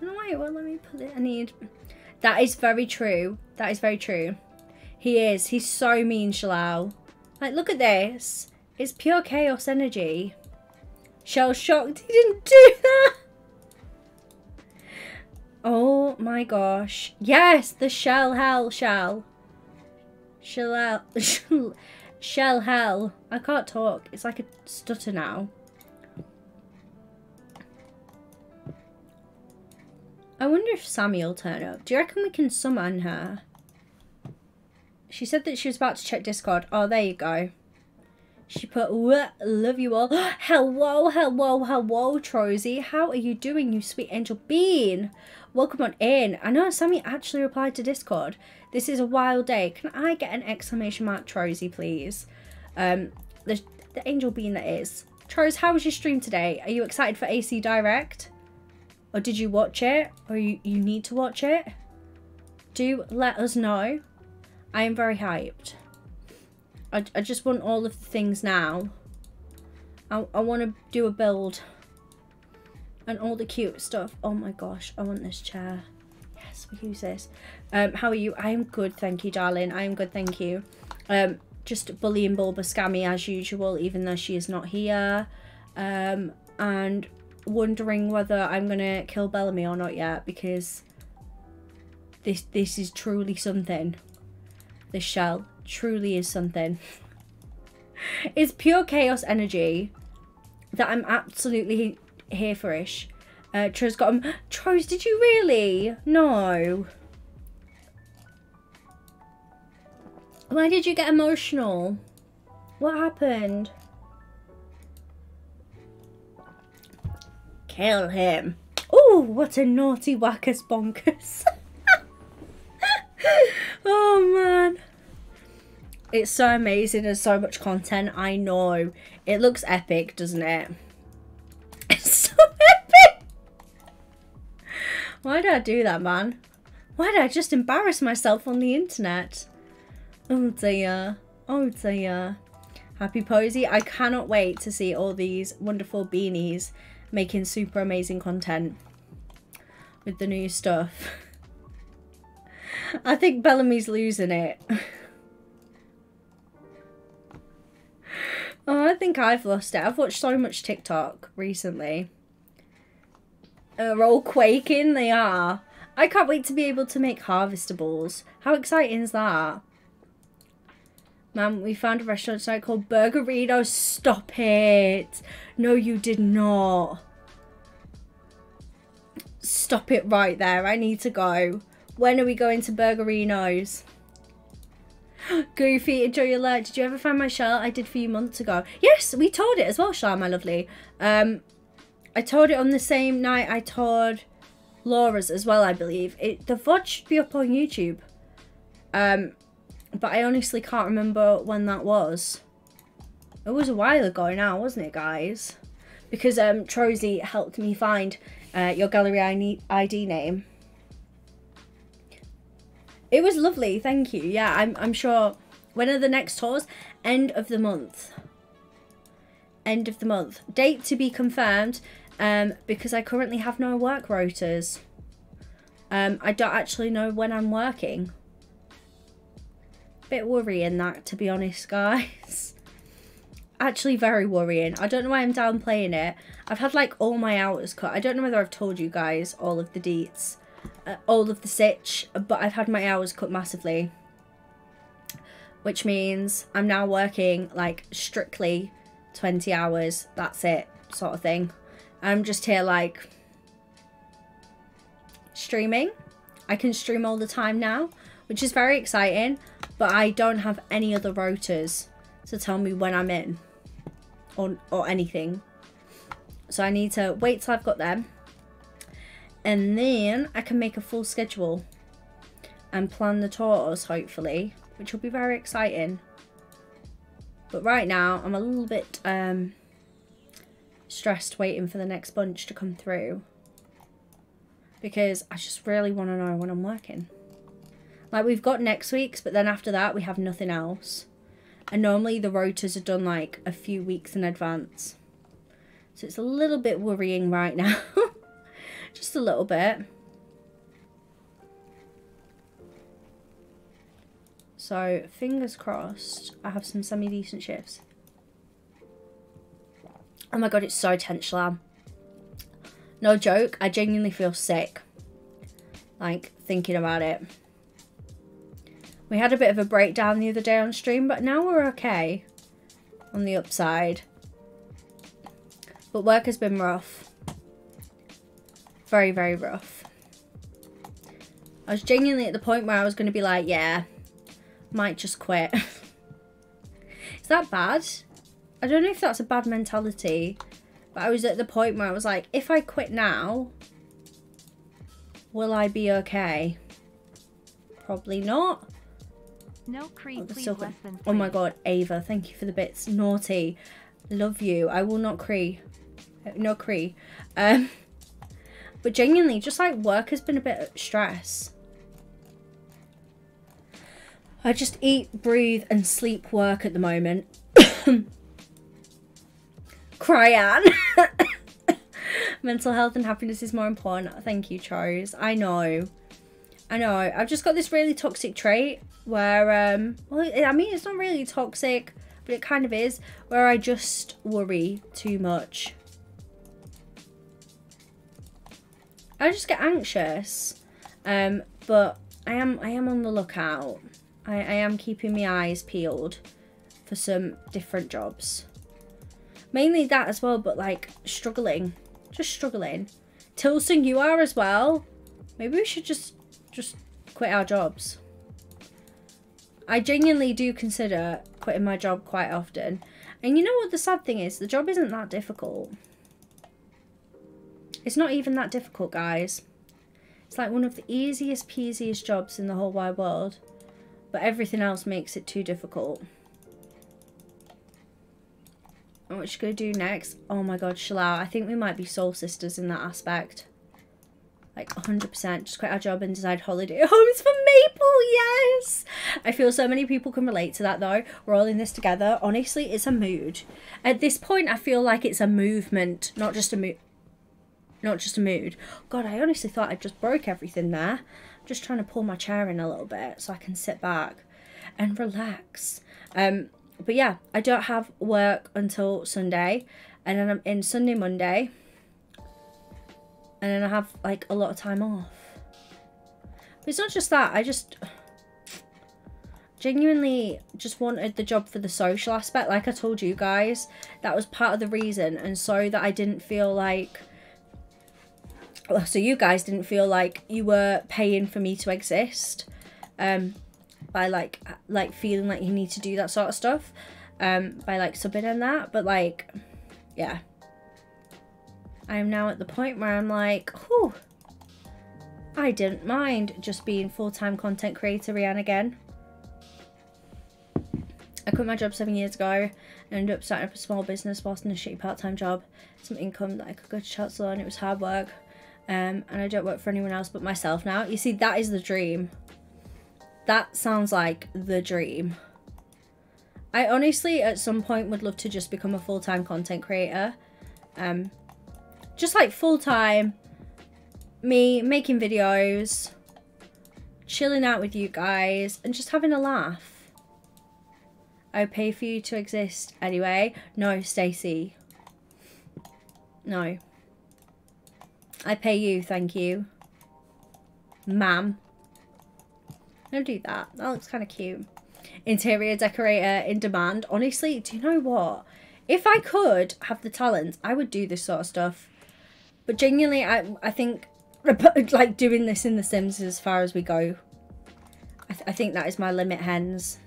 Wait, well, let me put it. I need... That is very true. That is very true. He is. He's so mean, Shalal. Like, look at this. It's pure chaos energy. Shell shocked he didn't do that. Oh my gosh. Yes, the shell hell shell. Shell Shell hell. I can't talk. It's like a stutter now. I wonder if Sammy will turn up. Do you reckon we can summon her? She said that she was about to check Discord. Oh, there you go. She put, love you all. hello, hello, hello, Trozy. How are you doing, you sweet angel bean? Welcome on in. I know Sammy actually replied to Discord. This is a wild day. Can I get an exclamation mark Trozy, please? Um, the, the angel bean that is. Troz, how was your stream today? Are you excited for AC Direct? Or did you watch it? Or you, you need to watch it? Do let us know. I am very hyped. I, I just want all of the things now. I, I want to do a build. And all the cute stuff. Oh my gosh, I want this chair. Yes, we use this. Um, how are you? I am good, thank you, darling. I am good, thank you. Um, just bullying Bulbascammy as usual, even though she is not here. Um, and wondering whether I'm going to kill Bellamy or not yet, because this this is truly something. This shell truly is something. it's pure chaos energy that I'm absolutely here for ish. Uh, Tro's got him. Tro's, did you really? No. Why did you get emotional? What happened? Kill him. Oh, what a naughty wackus bonkers. oh, man. It's so amazing. There's so much content. I know. It looks epic, doesn't it? It's so epic. Why did I do that, man? Why did I just embarrass myself on the internet? Oh dear. Oh dear. Happy Posy. I cannot wait to see all these wonderful beanies making super amazing content with the new stuff. I think Bellamy's losing it. oh, I think I've lost it. I've watched so much TikTok recently. They're all quaking, they are. I can't wait to be able to make harvestables. How exciting is that? Man, we found a restaurant tonight called Burgerino. Stop it. No, you did not. Stop it right there. I need to go. When are we going to Burgerinos? Goofy, enjoy your lunch. Did you ever find my shell I did a few months ago? Yes, we told it as well, Shah, my lovely. Um, I told it on the same night I told Laura's as well, I believe. It The VOD should be up on YouTube. Um, but I honestly can't remember when that was. It was a while ago now, wasn't it, guys? Because um, Trozy helped me find uh, your gallery ID name. It was lovely, thank you. Yeah, I'm, I'm sure. When are the next tours? End of the month. End of the month. Date to be confirmed um, because I currently have no work rotors. Um, I don't actually know when I'm working. Bit worrying that, to be honest, guys. Actually very worrying. I don't know why I'm downplaying it. I've had like all my hours cut. I don't know whether I've told you guys all of the deets. Uh, all of the sitch. But I've had my hours cut massively. Which means I'm now working like strictly 20 hours. That's it. Sort of thing. I'm just here like streaming. I can stream all the time now. Which is very exciting but I don't have any other rotors to tell me when I'm in or, or anything. So I need to wait till I've got them and then I can make a full schedule and plan the tours hopefully which will be very exciting. But right now I'm a little bit um, stressed waiting for the next bunch to come through because I just really want to know when I'm working. Like we've got next week's, but then after that we have nothing else. And normally the rotors are done like a few weeks in advance. So it's a little bit worrying right now. Just a little bit. So fingers crossed I have some semi-decent shifts. Oh my god, it's so tense, Lam. No joke, I genuinely feel sick. Like, thinking about it. We had a bit of a breakdown the other day on stream, but now we're okay on the upside. But work has been rough. Very, very rough. I was genuinely at the point where I was going to be like, yeah, might just quit. Is that bad? I don't know if that's a bad mentality, but I was at the point where I was like, if I quit now, will I be okay? Probably not. No Cree, oh, please less than Oh my god, Ava, thank you for the bits. Naughty. Love you. I will not Cree. No Cree. Um, but genuinely, just like work has been a bit of stress. I just eat, breathe, and sleep work at the moment. Cryan. Mental health and happiness is more important. Thank you, Charles. I know. I know. I've just got this really toxic trait where, um, well, I mean, it's not really toxic, but it kind of is, where I just worry too much. I just get anxious. Um, but I am I am on the lookout. I, I am keeping my eyes peeled for some different jobs. Mainly that as well, but like struggling. Just struggling. Tilson, you are as well. Maybe we should just just quit our jobs. I genuinely do consider quitting my job quite often. And you know what the sad thing is? The job isn't that difficult. It's not even that difficult, guys. It's like one of the easiest peasiest jobs in the whole wide world. But everything else makes it too difficult. And what should I do next? Oh my god, Shalao. I think we might be soul sisters in that aspect. Like 100%. Just quit our job and decide holiday homes for Maple. Yes! I feel so many people can relate to that though. We're all in this together. Honestly, it's a mood. At this point, I feel like it's a movement, not just a mood not just a mood. God, I honestly thought I just broke everything there. I'm just trying to pull my chair in a little bit so I can sit back and relax. Um, but yeah, I don't have work until Sunday, and then I'm in Sunday, Monday, and then I have like a lot of time off. But it's not just that. I just genuinely just wanted the job for the social aspect. Like I told you guys, that was part of the reason, and so that I didn't feel like so you guys didn't feel like you were paying for me to exist um by like like feeling like you need to do that sort of stuff um by like subbing and that but like yeah I am now at the point where I'm like whew I didn't mind just being full-time content creator Rihanna again I quit my job seven years ago and ended up starting up a small business whilst in a shitty part-time job some income that I could go to Chancellor and it was hard work um, and I don't work for anyone else but myself now. You see, that is the dream. That sounds like the dream. I honestly, at some point, would love to just become a full-time content creator. Um, just like full-time, me making videos, chilling out with you guys, and just having a laugh. I pay for you to exist anyway. No, Stacey. No. I pay you, thank you. Ma'am. Don't do that. That looks kind of cute. Interior decorator in demand. Honestly, do you know what? If I could have the talent, I would do this sort of stuff. But genuinely, I, I think like doing this in The Sims as far as we go. I, th I think that is my limit, hens.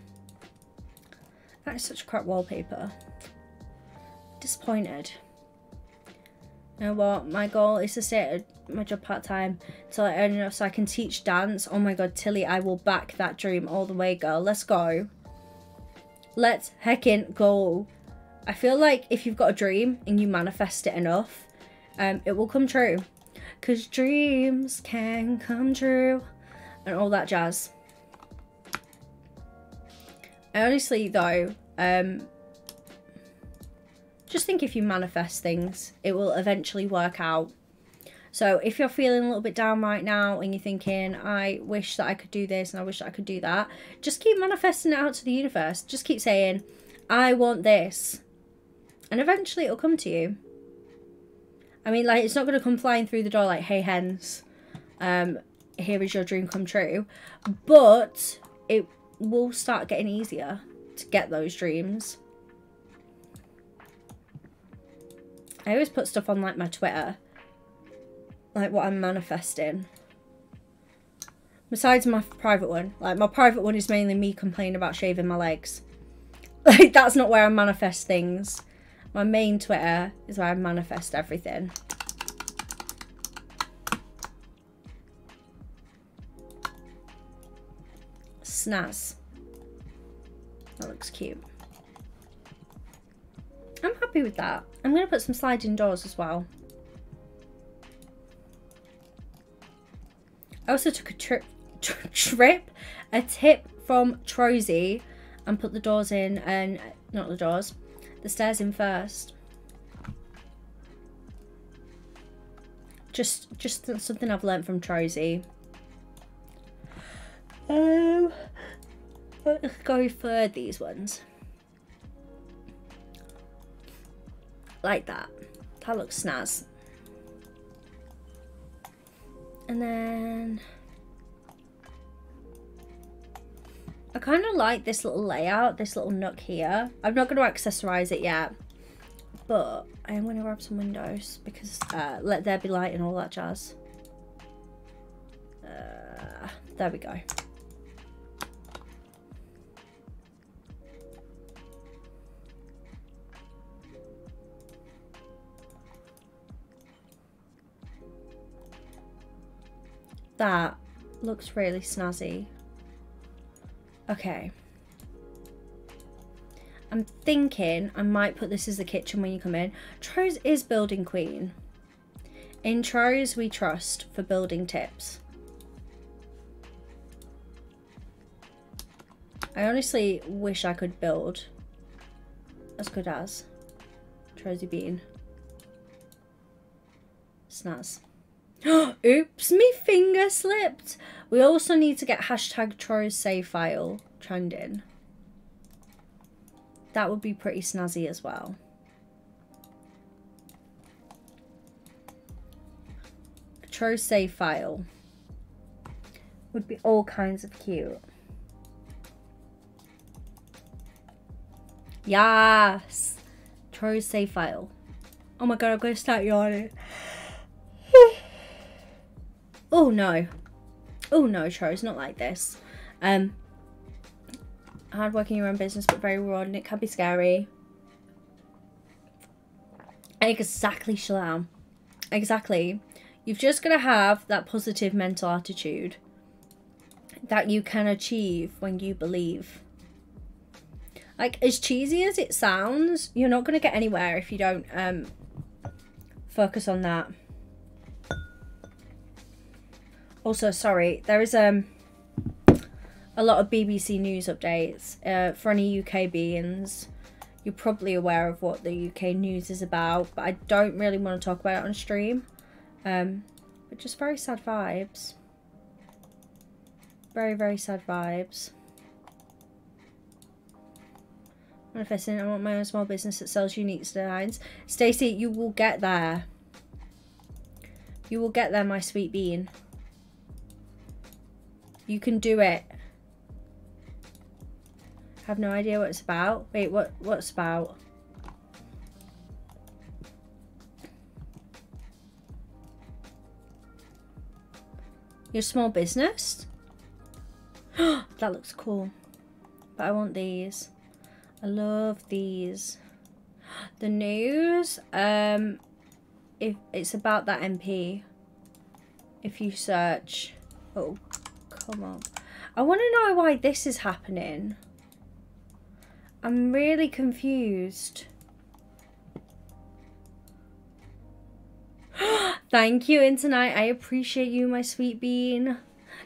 That is such crap wallpaper. Disappointed. You know what? My goal is to stay at my job part time until I earn enough so I can teach dance. Oh my god, Tilly, I will back that dream all the way, girl. Let's go. Let's heckin' go. I feel like if you've got a dream and you manifest it enough, um, it will come true. Because dreams can come true. And all that jazz. Honestly, though, um, just think if you manifest things, it will eventually work out. So if you're feeling a little bit down right now and you're thinking, I wish that I could do this and I wish that I could do that, just keep manifesting it out to the universe. Just keep saying, I want this. And eventually it'll come to you. I mean, like, it's not going to come flying through the door like, hey, hens, um, here is your dream come true. But it will start getting easier to get those dreams. I always put stuff on like my Twitter. Like what I'm manifesting. Besides my private one. Like my private one is mainly me complaining about shaving my legs. Like that's not where I manifest things. My main Twitter is where I manifest everything. Snaz. That looks cute. I'm happy with that. I'm going to put some sliding doors as well. I also took a trip, trip, a tip from Trozy and put the doors in and not the doors, the stairs in first. Just just something I've learned from Trozy. Um, let's go for these ones. Like that. That looks snaz. And then... I kind of like this little layout, this little nook here. I'm not going to accessorize it yet. But I am going to grab some windows because uh, let there be light and all that jazz. Uh, there we go. That looks really snazzy. Okay. I'm thinking I might put this as the kitchen when you come in. Tros is building queen. In Tros we trust for building tips. I honestly wish I could build as good as Trozy Bean. Snaz. Oops, me finger slipped. We also need to get hashtag Troy's save file trending. That would be pretty snazzy as well. Troy's save file would be all kinds of cute. Yes! Troy's save file. Oh my god, I'm going to start yawning. Oh no. Oh no, Tro's not like this. Um, hard working your own business, but very rewarding. It can be scary. Exactly, Shalom. Exactly. You've just got to have that positive mental attitude that you can achieve when you believe. Like, as cheesy as it sounds, you're not going to get anywhere if you don't um, focus on that. Also, sorry, there is um a lot of BBC News updates. Uh, for any UK beings, you're probably aware of what the UK news is about, but I don't really want to talk about it on stream. Um, but just very sad vibes. Very, very sad vibes. Manifesting, I want my own small business that sells unique designs. Stacey, you will get there. You will get there, my sweet bean. You can do it. Have no idea what it's about. Wait, what? What's about? Your small business? that looks cool. But I want these. I love these. The news, um, if it's about that MP. If you search, oh Come on. I want to know why this is happening. I'm really confused. Thank you, Internet. I appreciate you, my sweet bean.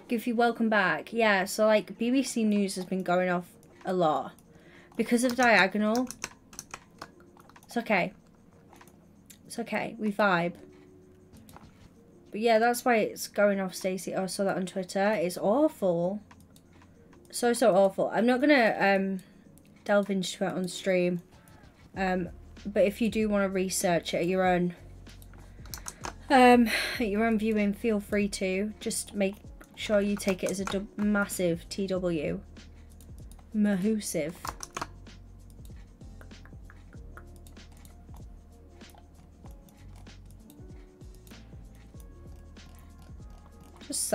You welcome back. Yeah, so like BBC News has been going off a lot because of Diagonal. It's okay. It's okay. We vibe. But yeah, that's why it's going off Stacey. Oh, I saw that on Twitter. It's awful. So, so awful. I'm not going to um, delve into it on stream. Um, but if you do want to research it at your own um, at your own viewing, feel free to. Just make sure you take it as a massive TW. Mahusive.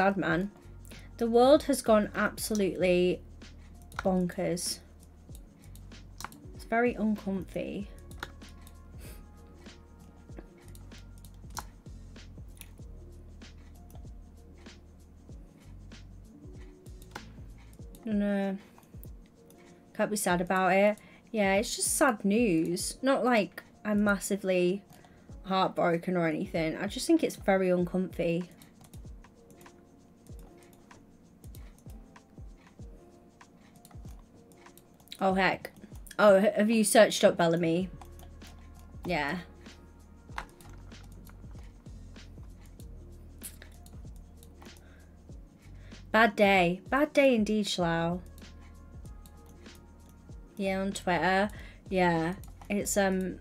Sad, man. The world has gone absolutely bonkers. It's very uncomfy. No. Can't be sad about it. Yeah, it's just sad news. Not like I'm massively heartbroken or anything. I just think it's very uncomfy. Oh, heck. Oh, have you searched up Bellamy? Yeah. Bad day. Bad day indeed, Schlau. Yeah, on Twitter. Yeah. It's, um,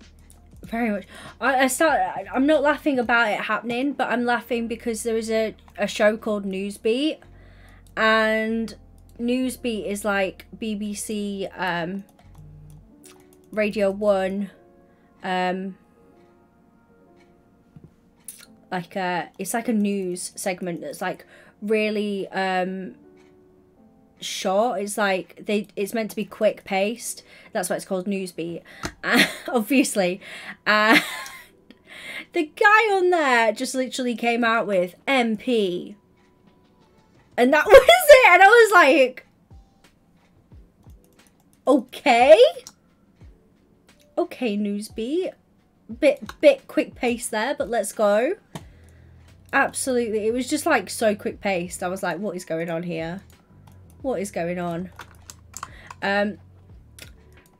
very much. I, I start. I'm not laughing about it happening, but I'm laughing because there is a, a show called Newsbeat, and Newsbeat is like BBC, um, Radio One, um, like a. It's like a news segment that's like really um short. It's like they it's meant to be quick paced. That's why it's called Newsbeat. Obviously. Uh, the guy on there just literally came out with MP. And that was it. And I was like, okay. Okay, Newsbeat. Bit bit quick pace there, but let's go. Absolutely. It was just like so quick paced. I was like, what is going on here? What is going on? Um,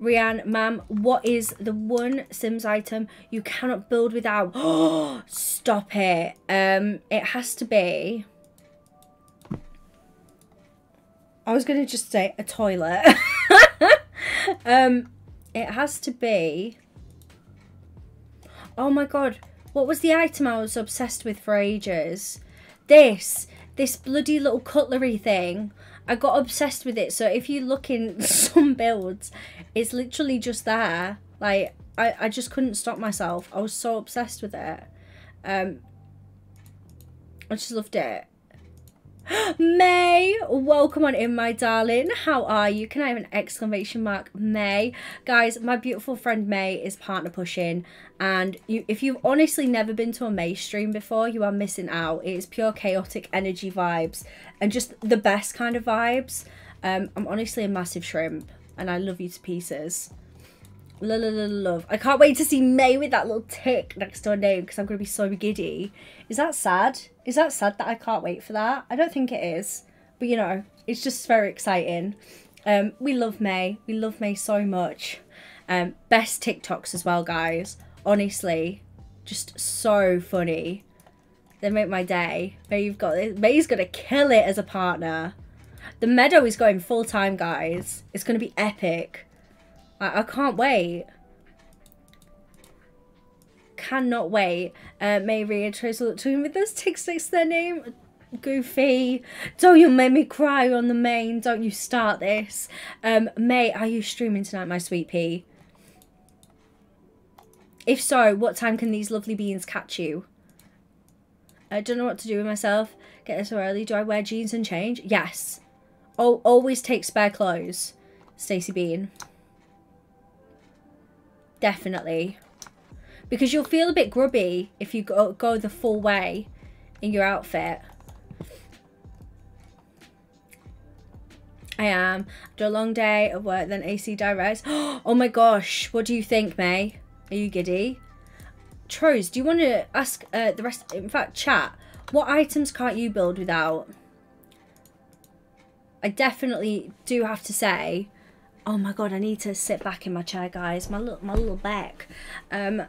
Rianne, ma'am, what is the one Sims item you cannot build without? Oh, stop it. Um, it has to be... I was going to just say a toilet. um, it has to be... Oh my god. What was the item I was obsessed with for ages? This. This bloody little cutlery thing. I got obsessed with it. So if you look in some builds, it's literally just there. Like, I, I just couldn't stop myself. I was so obsessed with it. Um, I just loved it. May, welcome on in, my darling. How are you? Can I have an exclamation mark? May. Guys, my beautiful friend May is partner pushing. And you, if you've honestly never been to a May stream before, you are missing out. It is pure chaotic energy vibes and just the best kind of vibes. Um, I'm honestly a massive shrimp and I love you to pieces. Love, love, love. I can't wait to see May with that little tick next to her name because I'm going to be so giddy. Is that sad? Is that sad that I can't wait for that? I don't think it is. But you know, it's just very exciting. Um, we love May. We love May so much. Um, best TikToks as well, guys. Honestly, just so funny. They make my day. May you've got May's gonna kill it as a partner. The meadow is going full time, guys. It's gonna be epic. I, I can't wait. Cannot wait. Uh, May reiterates to him with those ticks next to their name. Goofy. Don't you make me cry on the main. Don't you start this. Um, May, are you streaming tonight, my sweet pea? If so, what time can these lovely beans catch you? I don't know what to do with myself. Get so early. Do I wear jeans and change? Yes. Oh, always take spare clothes. Stacey Bean. Definitely. Because you'll feel a bit grubby if you go, go the full way in your outfit. I am. After a long day of work, then AC Direct. Oh my gosh. What do you think, May? Are you giddy? Troz, do you want to ask uh, the rest, in fact, chat, what items can't you build without? I definitely do have to say, oh my god, I need to sit back in my chair, guys, my little, my little back. Um,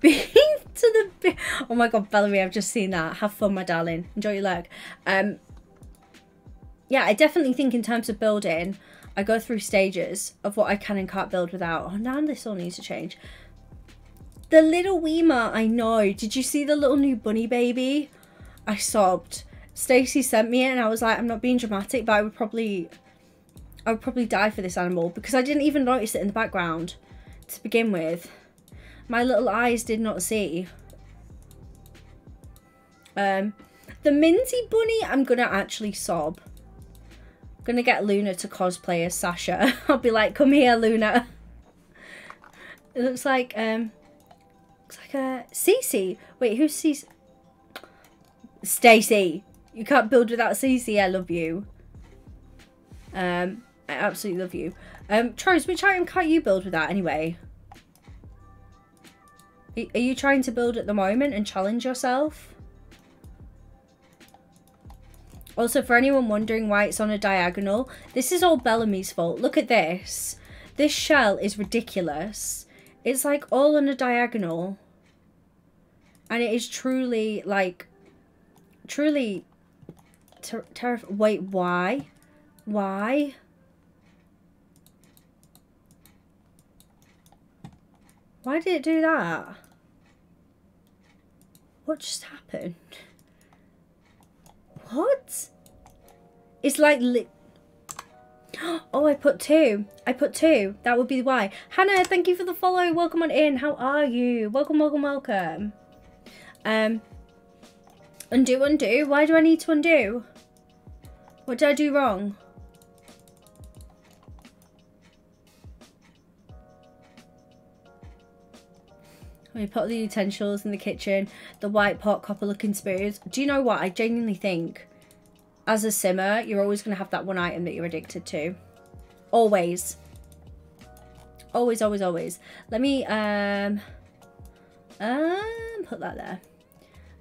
being to the, oh my god, Valerie, I've just seen that. Have fun, my darling. Enjoy your leg. Um, yeah, I definitely think in terms of building, I go through stages of what I can and can't build without. Oh, now this all needs to change. The little Weema, I know. Did you see the little new bunny baby? I sobbed. Stacey sent me it and I was like, I'm not being dramatic, but I would probably I would probably die for this animal because I didn't even notice it in the background to begin with. My little eyes did not see. Um, the Minty Bunny, I'm going to actually sob. I'm going to get Luna to cosplay as Sasha. I'll be like, come here, Luna. It looks like, um, Looks like a Cece. Wait, who's Cece? Stacy. You can't build without Cece. I love you. Um, I absolutely love you. Um, Charles, which item can't you build without anyway? Are you trying to build at the moment and challenge yourself? Also, for anyone wondering why it's on a diagonal, this is all Bellamy's fault. Look at this. This shell is ridiculous. It's like all on a diagonal. And it is truly like, truly ter terrifying. Wait, why? Why? Why did it do that? What just happened? What? It's like li Oh, I put two. I put two. That would be why. Hannah, thank you for the follow. Welcome on in. How are you? Welcome, welcome, welcome. Um, undo, undo. Why do I need to undo? What did I do wrong? We put the utensils in the kitchen, the white pot, copper looking spoons. Do you know what? I genuinely think as a simmer, you're always going to have that one item that you're addicted to. Always. Always, always, always. Let me um, um put that there.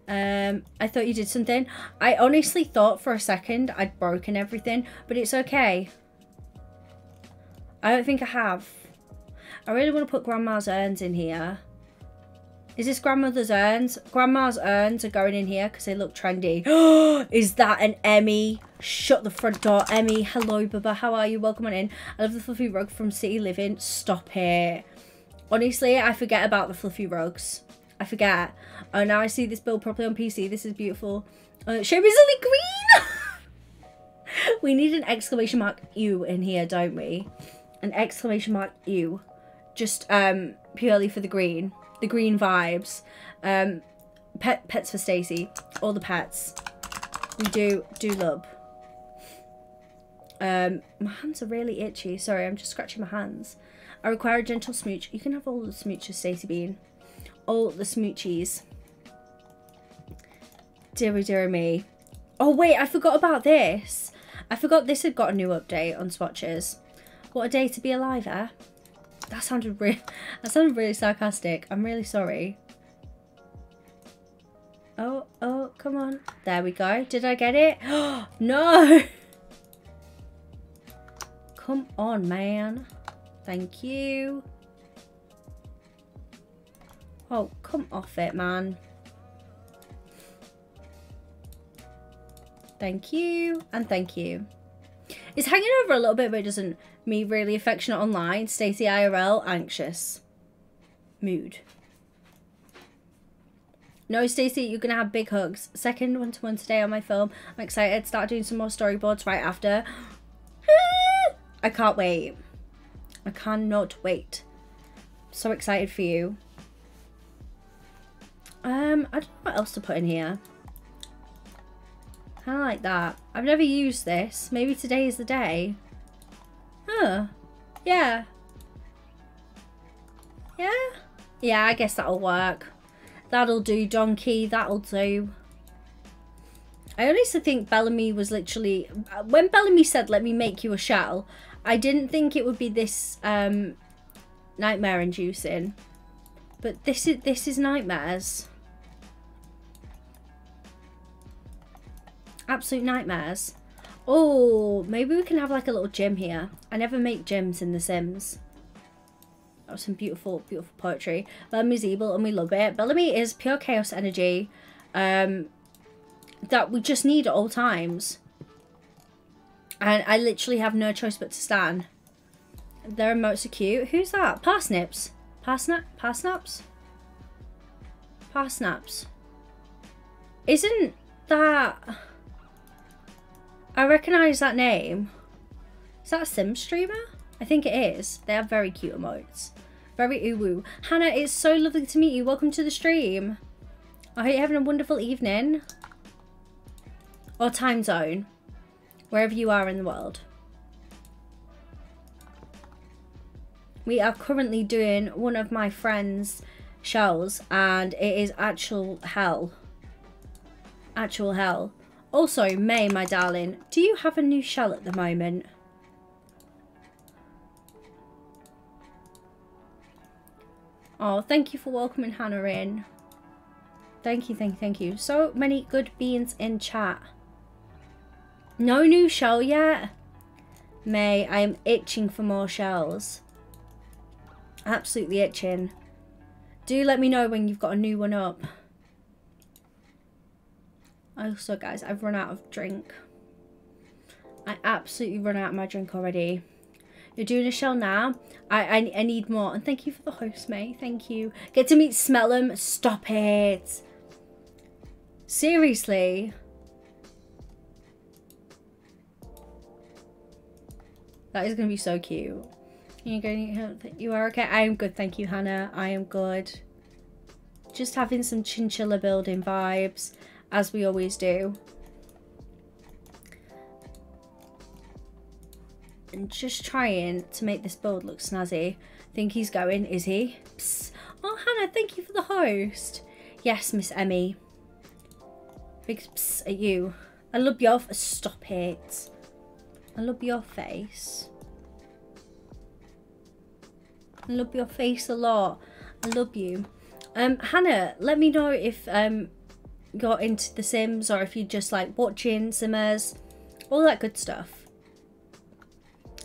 Um, I thought you did something. I honestly thought for a second I'd broken everything, but it's okay. I don't think I have. I really want to put Grandma's urns in here. Is this grandmother's urns? Grandma's urns are going in here because they look trendy. Is that an Emmy? Shut the front door. Emmy, hello, Baba. How are you? Welcome on in. I love the fluffy rug from City Living. Stop it. Honestly, I forget about the fluffy rugs. I forget. Oh, now I see this build properly on PC. This is beautiful. Uh, show me Lily Green! we need an exclamation mark U in here, don't we? An exclamation mark U. Just um, purely for the green the green vibes. Um, pet pets for Stacey. All the pets. We do do love. Um, my hands are really itchy. Sorry, I'm just scratching my hands. I require a gentle smooch. You can have all the smooches, Stacey Bean. All the smoochies. Deary, deary me. Oh, wait, I forgot about this. I forgot this had got a new update on swatches. What a day to be alive, eh? That sounded really, that sounded really sarcastic. I'm really sorry. Oh, oh, come on. There we go. Did I get it? no! Come on, man. Thank you. Oh, come off it, man. Thank you. And thank you. It's hanging over a little bit, but it doesn't me really affectionate online. Stacey IRL anxious. Mood. No, Stacey, you're gonna have big hugs. Second one to one today on my film. I'm excited. Start doing some more storyboards right after. I can't wait. I cannot wait. So excited for you. Um, I don't know what else to put in here. Kind of like that. I've never used this. Maybe today is the day. Huh. Yeah. Yeah? Yeah, I guess that'll work. That'll do, Donkey. That'll do. I honestly think Bellamy was literally... When Bellamy said, let me make you a shell, I didn't think it would be this um, nightmare-inducing. But this is this is nightmares. Absolute nightmares. Oh, maybe we can have like a little gym here. I never make gyms in The Sims. That was some beautiful, beautiful poetry. Bellamy's evil and we love it. Bellamy is pure chaos energy um, that we just need at all times. And I literally have no choice but to stand. Their emotes are cute. Who's that? Parsnips. Parsnap? Parsnaps? Parsnaps. Isn't that... I recognise that name. Is that a Sim streamer? I think it is. They have very cute emotes. Very uwu. Hannah, it's so lovely to meet you. Welcome to the stream. I hope you're having a wonderful evening. Or time zone. Wherever you are in the world. We are currently doing one of my friend's shells and it is actual hell. Actual hell. Oh, also, May, my darling, do you have a new shell at the moment? Oh, thank you for welcoming Hannah in. Thank you, thank you, thank you. So many good beans in chat. No new shell yet? May, I am itching for more shells. Absolutely itching. Do let me know when you've got a new one up. Oh, also, guys, I've run out of drink. I absolutely run out of my drink already. You're doing a shell now. I, I, I need more. And thank you for the host, mate. Thank you. Get to meet Smellum. Stop it. Seriously. That is going to be so cute. You going? You are okay. I am good, thank you, Hannah. I am good. Just having some chinchilla building vibes, as we always do. And just trying to make this build look snazzy. Think he's going, is he? Psst. Oh, Hannah, thank you for the host. Yes, Miss Emmy. Big psst at you. I love your... Stop it. I love your face. I love your face a lot. I love you. Um, Hannah, let me know if um you're into The Sims or if you just like watching Simmers, all that good stuff.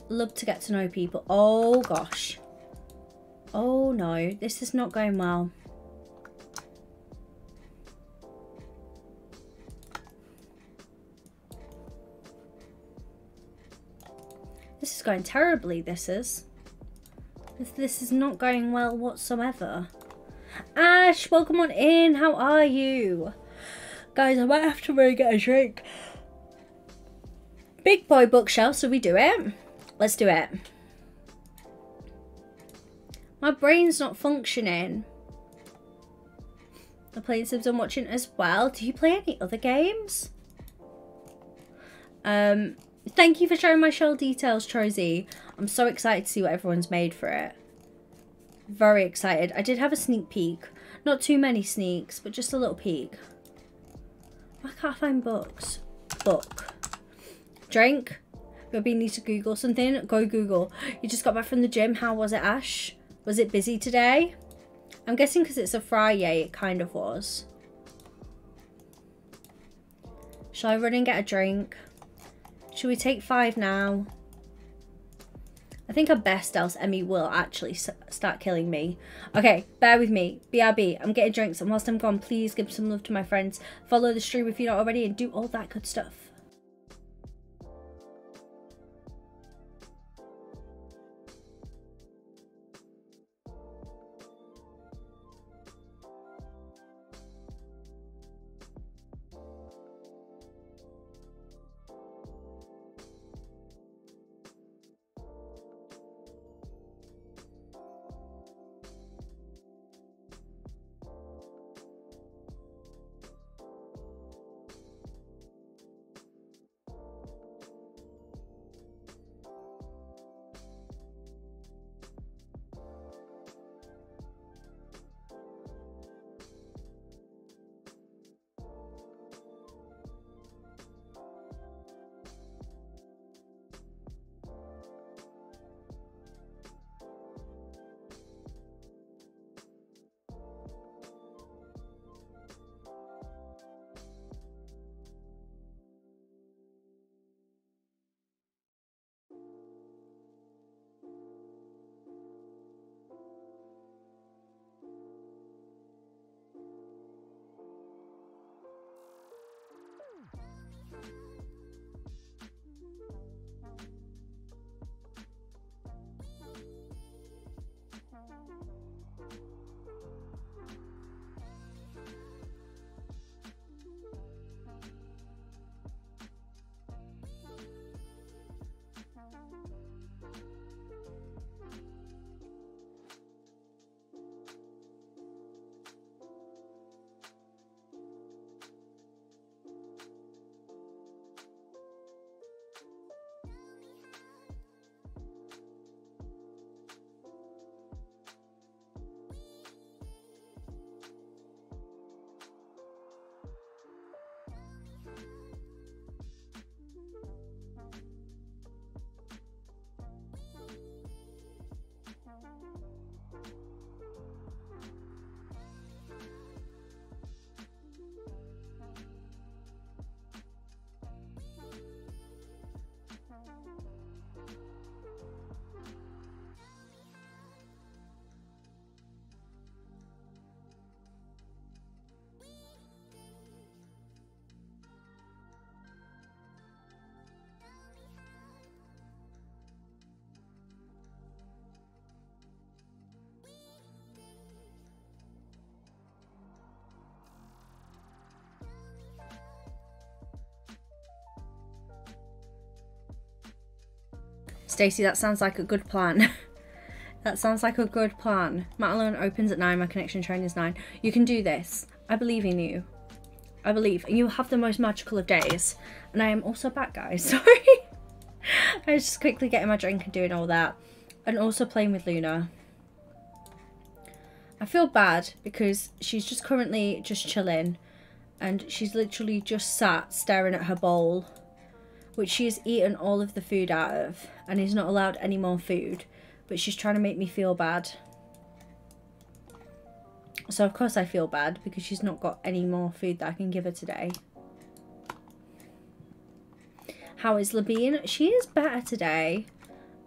Love to get to know people. Oh gosh. Oh no, this is not going well. This is going terribly, this is. This, this is not going well whatsoever. Ash, welcome on in. How are you? Guys, I might have to really get a drink. Big boy bookshelf, so we do it. Let's do it. My brain's not functioning. I'm playing Sims I'm watching as well. Do you play any other games? Um, thank you for sharing my shell details, Trozy. I'm so excited to see what everyone's made for it. Very excited. I did have a sneak peek. Not too many sneaks, but just a little peek. Why can't I find books? Book. Drink. Maybe need to Google something. Go Google. You just got back from the gym. How was it, Ash? Was it busy today? I'm guessing because it's a Friday, it kind of was. Shall I run and get a drink? Should we take five now? I think at best else Emmy will actually start killing me. Okay, bear with me. BRB, I'm getting drinks and whilst I'm gone, please give some love to my friends. Follow the stream if you're not already and do all that good stuff. Bye. Stacey, that sounds like a good plan. that sounds like a good plan. Madeline opens at 9, my connection train is 9. You can do this. I believe in you. I believe. And you have the most magical of days. And I am also back, guys. Sorry. I was just quickly getting my drink and doing all that. And also playing with Luna. I feel bad because she's just currently just chilling. And she's literally just sat staring at her bowl. Which she has eaten all of the food out of. And is not allowed any more food. But she's trying to make me feel bad. So of course I feel bad because she's not got any more food that I can give her today. How is Labine? She is better today.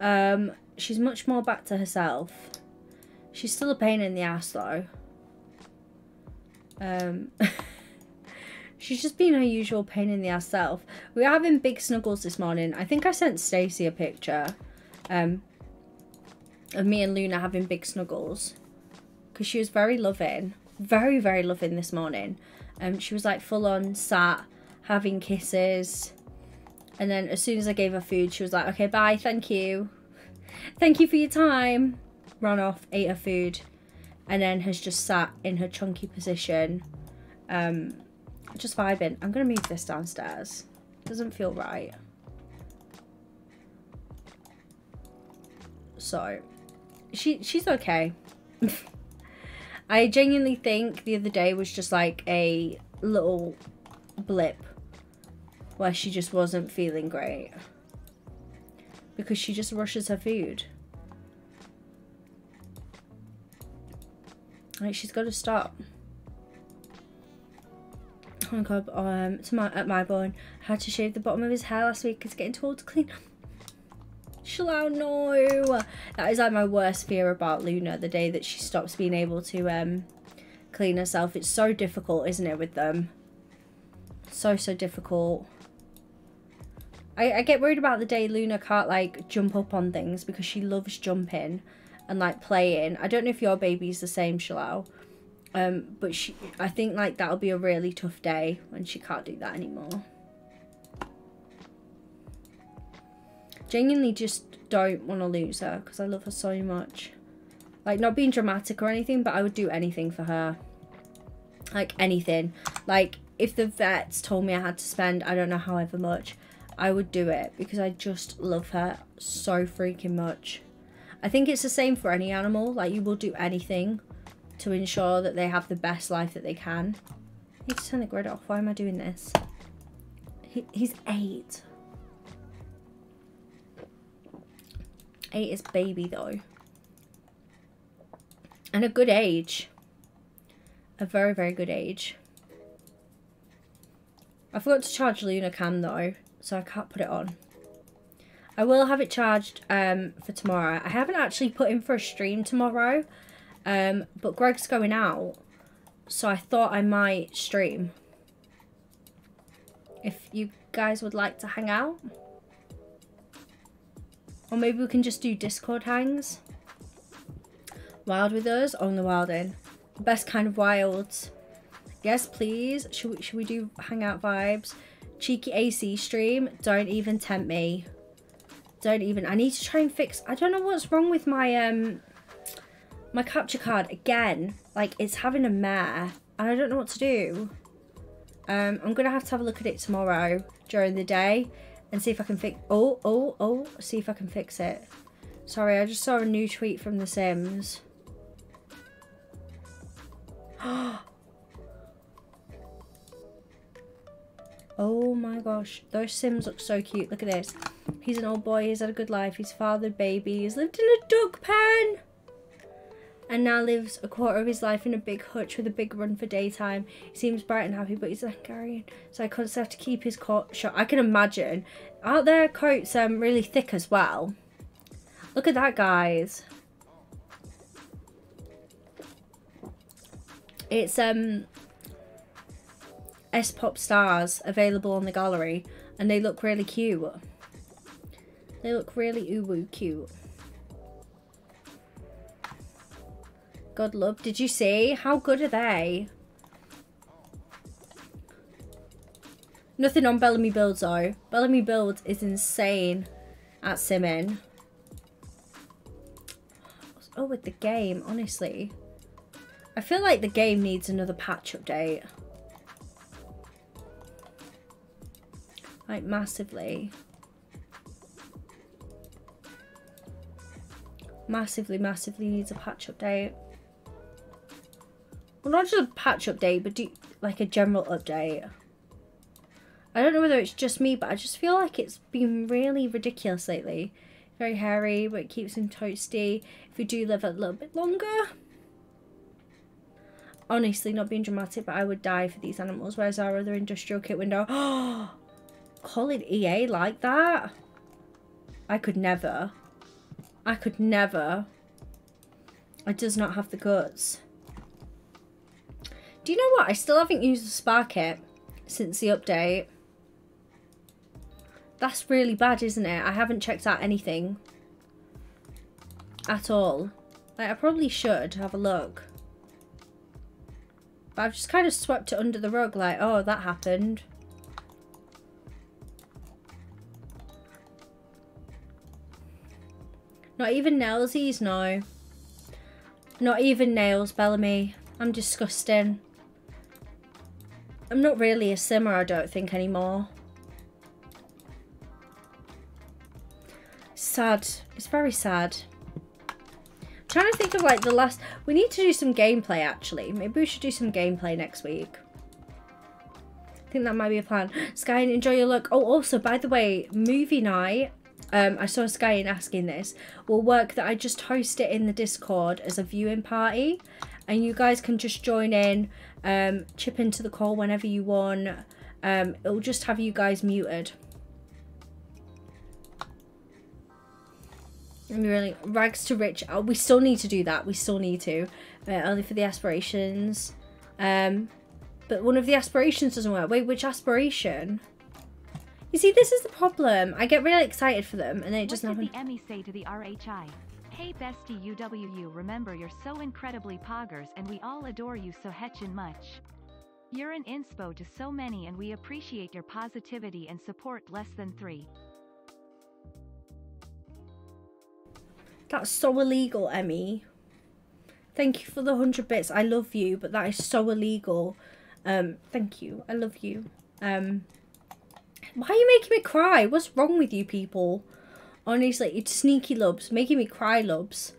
Um, she's much more back to herself. She's still a pain in the ass though. Um, she's just been her usual pain in the ass self. We are having big snuggles this morning. I think I sent Stacey a picture um, of me and Luna having big snuggles. Because she was very loving. Very, very loving this morning. Um, she was like full on sat, having kisses and then as soon as I gave her food, she was like, okay, bye, thank you. Thank you for your time. Ran off, ate her food, and then has just sat in her chunky position. Um, just vibing. I'm going to move this downstairs. Doesn't feel right. So, she she's okay. I genuinely think the other day was just like a little blip where she just wasn't feeling great. Because she just rushes her food. Like, she's got to stop. Oh my god, um, to my, at my boy, had to shave the bottom of his hair last week because getting too to clean. Shallow, no. That is like my worst fear about Luna, the day that she stops being able to um, clean herself. It's so difficult, isn't it, with them? So, so difficult. I, I get worried about the day Luna can't like jump up on things because she loves jumping and like playing. I don't know if your baby's the same, Shalal. Um, but she, I think like that'll be a really tough day when she can't do that anymore. Genuinely just don't want to lose her because I love her so much. Like not being dramatic or anything, but I would do anything for her. Like anything. Like if the vets told me I had to spend, I don't know however much, I would do it because I just love her so freaking much. I think it's the same for any animal. Like you will do anything to ensure that they have the best life that they can. I need to turn the grid off. Why am I doing this? He, he's eight. Eight is baby though. And a good age. A very, very good age. I forgot to charge Luna Cam though so I can't put it on. I will have it charged um, for tomorrow. I haven't actually put in for a stream tomorrow, um, but Greg's going out, so I thought I might stream. If you guys would like to hang out. Or maybe we can just do Discord hangs. Wild with us, on the wild in. The best kind of wilds. Yes, please. Should we, should we do hangout vibes? Cheeky AC stream, don't even tempt me. Don't even. I need to try and fix. I don't know what's wrong with my um my capture card again. Like it's having a mare, and I don't know what to do. Um, I'm gonna have to have a look at it tomorrow during the day and see if I can fix. Oh, oh, oh! See if I can fix it. Sorry, I just saw a new tweet from The Sims. Oh my gosh, those Sims look so cute. Look at this. He's an old boy, he's had a good life, he's fathered baby, he's lived in a dog pen! And now lives a quarter of his life in a big hutch with a big run for daytime. He seems bright and happy, but he's a Hungarian, so I constantly have to keep his coat shut. I can imagine. Out there, coats um really thick as well. Look at that, guys. It's um S-pop stars available on the gallery and they look really cute. They look really uwu cute. God love. Did you see? How good are they? Nothing on Bellamy Builds though. Bellamy Builds is insane at simming. Oh, with the game, honestly. I feel like the game needs another patch update. Like, massively. Massively, massively needs a patch update. Well, not just a patch update, but do, like a general update. I don't know whether it's just me, but I just feel like it's been really ridiculous lately. Very hairy, but it keeps him toasty. If we do live a little bit longer. Honestly, not being dramatic, but I would die for these animals. Where's our other industrial kit window? Call it EA like that? I could never. I could never. I does not have the guts. Do you know what? I still haven't used the Spa kit since the update. That's really bad, isn't it? I haven't checked out anything at all. Like, I probably should have a look. But I've just kind of swept it under the rug like, oh, that happened. Not even nailsies, no. Not even nails, Bellamy. I'm disgusting. I'm not really a simmer, I don't think, anymore. Sad. It's very sad. I'm trying to think of like the last... We need to do some gameplay actually. Maybe we should do some gameplay next week. I think that might be a plan. Sky, enjoy your look. Oh, also, by the way, movie night. Um, I saw Sky asking this. Will work that I just host it in the Discord as a viewing party. And you guys can just join in, um, chip into the call whenever you want. Um, it'll just have you guys muted. really rags to rich oh, we still need to do that. We still need to. Uh, only for the aspirations. Um but one of the aspirations doesn't work. Wait which aspiration? You see this is the problem. I get really excited for them and then it just what did the emmy say to the rhi hey bestie uwu remember you're so incredibly poggers and we all adore you so hetchin much you're an inspo to so many and we appreciate your positivity and support less than three That's so illegal, Emmy. Thank you for the 100 bits. I love you, but that is so illegal. Um, thank you. I love you. Um, why are you making me cry? What's wrong with you people? Honestly, it's sneaky loves. Making me cry loves.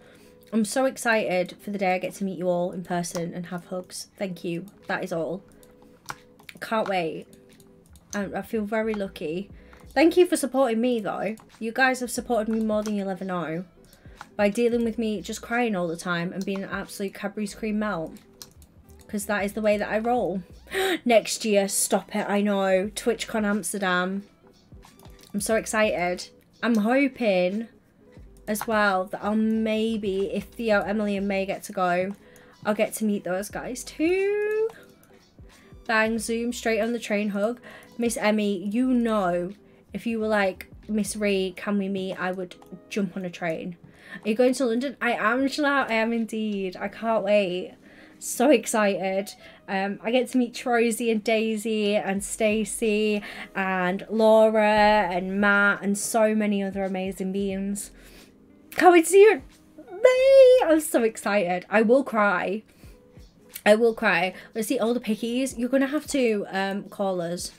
I'm so excited for the day I get to meet you all in person and have hugs. Thank you. That is all. Can't wait. I, I feel very lucky. Thank you for supporting me though. You guys have supported me more than you'll ever know by dealing with me just crying all the time and being an absolute Cadbury's cream melt. Because that is the way that I roll. Next year, stop it, I know. TwitchCon Amsterdam. I'm so excited. I'm hoping as well that I'll maybe, if Theo, Emily and May get to go, I'll get to meet those guys too. Bang, zoom, straight on the train hug. Miss Emmy, you know, if you were like, Miss Ree, can we meet? I would jump on a train. Are you going to London? I am, Angela. I am indeed. I can't wait. So excited. Um, I get to meet Trozy and Daisy and Stacey and Laura and Matt and so many other amazing beings. Wait to see you. Me! I'm so excited. I will cry. I will cry. Let's see all the pickies. You're to have to um, call us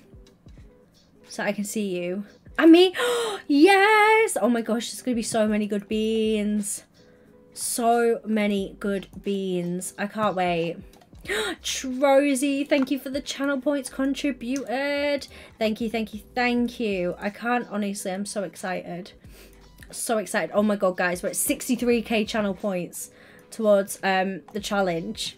so I can see you. And me, yes! Oh my gosh, there's to be so many good beans. So many good beans. I can't wait. Trozy, thank you for the channel points contributed. Thank you, thank you, thank you. I can't, honestly, I'm so excited. So excited. Oh my god, guys, we're at 63k channel points towards um, the challenge.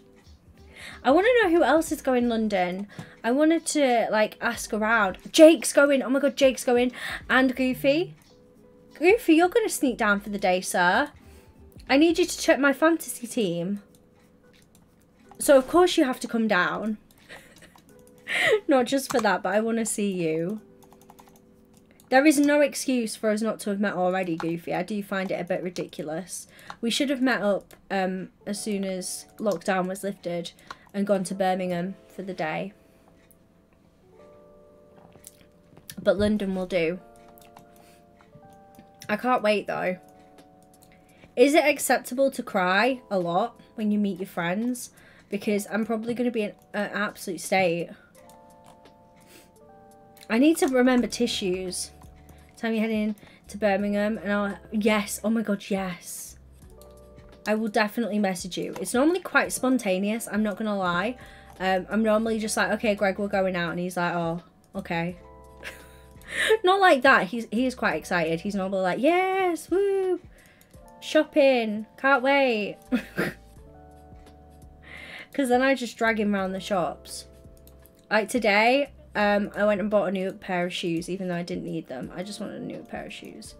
I want to know who else is going London. I wanted to like ask around. Jake's going. Oh my god, Jake's going. And Goofy. Goofy, you're going to sneak down for the day, sir. I need you to check my fantasy team. So of course you have to come down. not just for that, but I want to see you. There is no excuse for us not to have met already, Goofy. I do find it a bit ridiculous. We should have met up um, as soon as lockdown was lifted and gone to Birmingham for the day. But London will do. I can't wait though. Is it acceptable to cry a lot when you meet your friends? Because I'm probably going to be in an absolute state. I need to remember tissues. Time you heading to Birmingham and I'll... Yes. Oh my god, yes. I will definitely message you. It's normally quite spontaneous. I'm not going to lie. Um, I'm normally just like, okay, Greg, we're going out. And he's like, oh, okay. not like that. He's, he is quite excited. He's normally like, yes, woo. Shopping. Can't wait. Because then I just drag him around the shops. Like today, um, I went and bought a new pair of shoes, even though I didn't need them. I just wanted a new pair of shoes.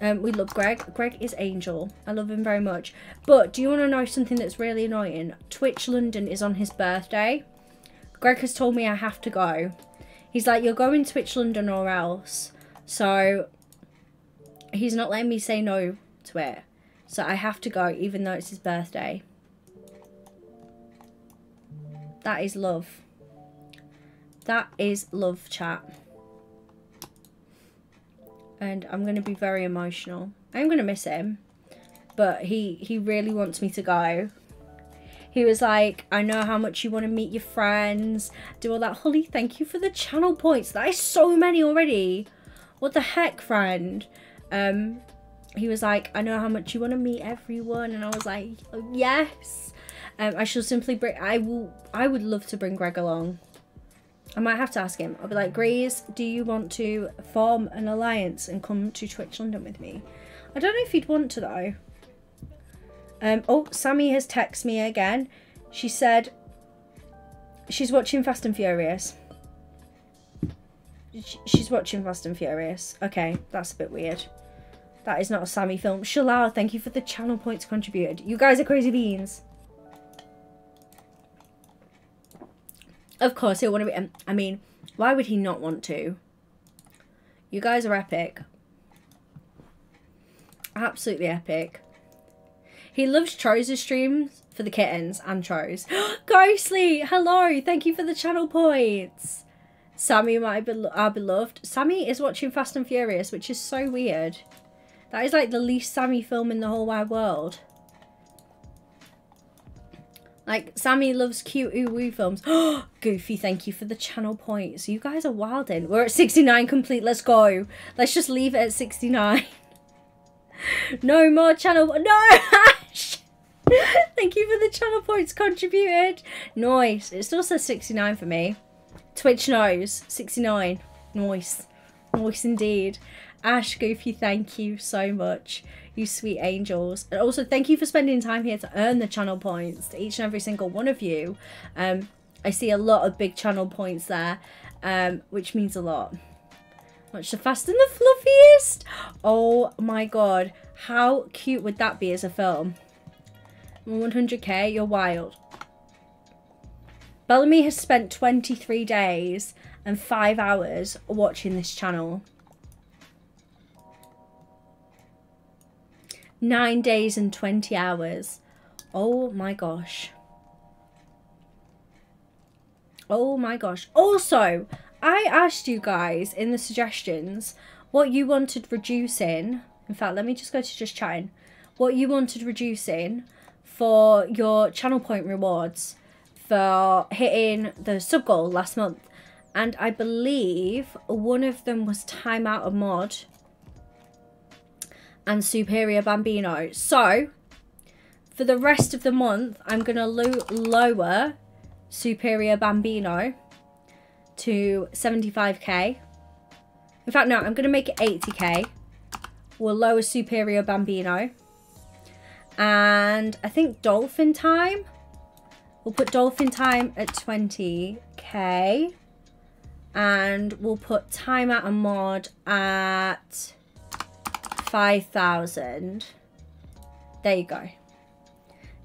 Um, we love Greg. Greg is Angel. I love him very much. But do you want to know something that's really annoying? Twitch London is on his birthday. Greg has told me I have to go. He's like, you're going Twitch London or else. So he's not letting me say no to it. So I have to go even though it's his birthday. That is love. That is love chat. And I'm going to be very emotional. I'm going to miss him. But he, he really wants me to go. He was like, I know how much you want to meet your friends. Do all that. Holly, thank you for the channel points. That is so many already. What the heck, friend? Um, he was like, I know how much you want to meet everyone. And I was like, oh, yes. Um, I shall simply bring, I will, I would love to bring Greg along. I might have to ask him. I'll be like, Grace, do you want to form an alliance and come to Twitch London with me? I don't know if he'd want to though. Um, oh, Sammy has texted me again. She said she's watching Fast and Furious. She's watching Fast and Furious. Okay, that's a bit weird. That is not a Sammy film. Shalal, thank you for the channel points contributed. You guys are crazy beans. Of course, he'll want to be. Um, I mean, why would he not want to? You guys are epic. Absolutely epic. He loves Tro's streams for the kittens and Tro's. Ghostly, hello. Thank you for the channel points. Sammy, my our beloved. Sammy is watching Fast and Furious, which is so weird. That is like the least Sammy film in the whole wide world. Like, Sammy loves cute ooh woo films. Goofy, thank you for the channel points. You guys are wilding. We're at 69 complete. Let's go. Let's just leave it at 69. no more channel... No, thank you for the channel points contributed. Nice. It still says 69 for me. Twitch knows. 69. Nice. Nice indeed. Ash, Goofy, thank you so much you sweet angels. And also thank you for spending time here to earn the channel points to each and every single one of you. Um, I see a lot of big channel points there, um, which means a lot. Much the fast and the fluffiest. Oh my god. How cute would that be as a film? 100k, you're wild. Bellamy has spent 23 days and 5 hours watching this channel. Nine days and 20 hours. Oh my gosh. Oh my gosh. Also, I asked you guys in the suggestions what you wanted reducing. In fact, let me just go to just chatting. What you wanted reducing for your channel point rewards for hitting the sub goal last month. And I believe one of them was time out of mod and Superior Bambino. So, for the rest of the month, I'm going to lo lower Superior Bambino to 75k. In fact, no, I'm going to make it 80k. We'll lower Superior Bambino. And I think Dolphin Time. We'll put Dolphin Time at 20k. And we'll put Time Out of Mod at 5,000. There you go.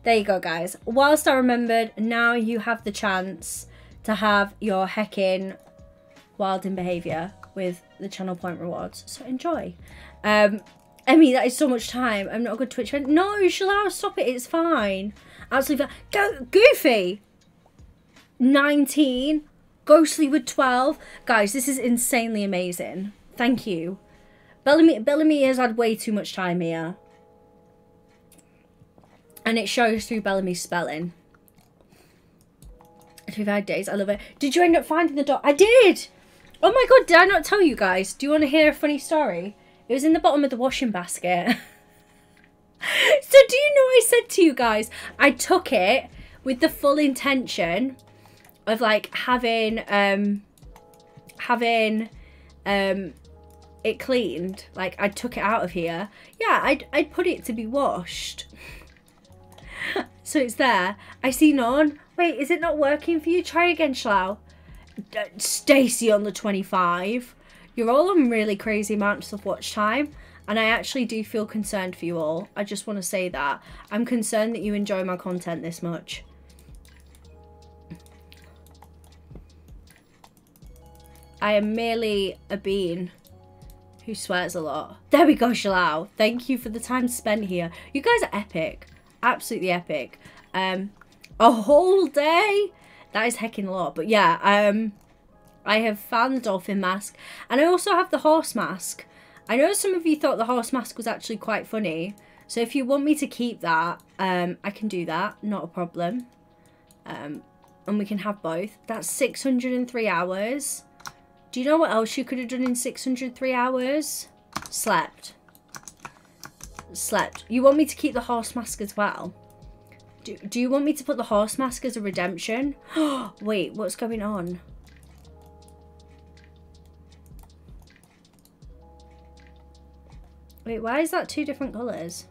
There you go, guys. Whilst I remembered, now you have the chance to have your heckin' wilding behaviour with the channel point rewards. So enjoy. Um, Emmy, that is so much time. I'm not a good Twitch friend. No, Shalala, stop it. It's fine. Absolutely fine. Go Goofy! 19. Ghostly with 12. Guys, this is insanely amazing. Thank you. Bellamy, Bellamy has had way too much time here. And it shows through Bellamy's spelling. 25 days, I love it. Did you end up finding the dog? I did! Oh my god, did I not tell you guys? Do you want to hear a funny story? It was in the bottom of the washing basket. so do you know I said to you guys, I took it with the full intention of like having um having um it cleaned. Like I took it out of here. Yeah, I'd I'd put it to be washed. so it's there. I see none. Wait, is it not working for you? Try again, Schlau. Stacy on the 25. You're all on really crazy amounts of watch time. And I actually do feel concerned for you all. I just want to say that. I'm concerned that you enjoy my content this much. I am merely a bean who swears a lot. There we go, Shalao. Thank you for the time spent here. You guys are epic. Absolutely epic. Um, a whole day? That is hecking a lot. But yeah, um, I have found the dolphin mask. And I also have the horse mask. I know some of you thought the horse mask was actually quite funny. So if you want me to keep that, um, I can do that. Not a problem. Um, and we can have both. That's 603 hours. Do you know what else you could have done in 603 hours? Slept. Slept. You want me to keep the horse mask as well? Do, do you want me to put the horse mask as a redemption? Wait, what's going on? Wait, why is that two different colours?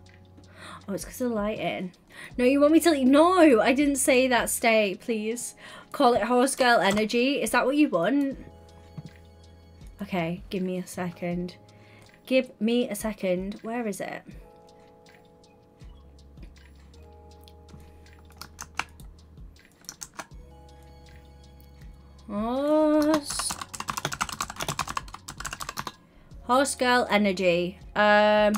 Oh, it's because of the lighting. No, you want me to... No, I didn't say that. Stay, please. Call it horse girl energy. Is that what you want? Okay, give me a second. Give me a second. Where is it? Horse. Horse girl energy. Um.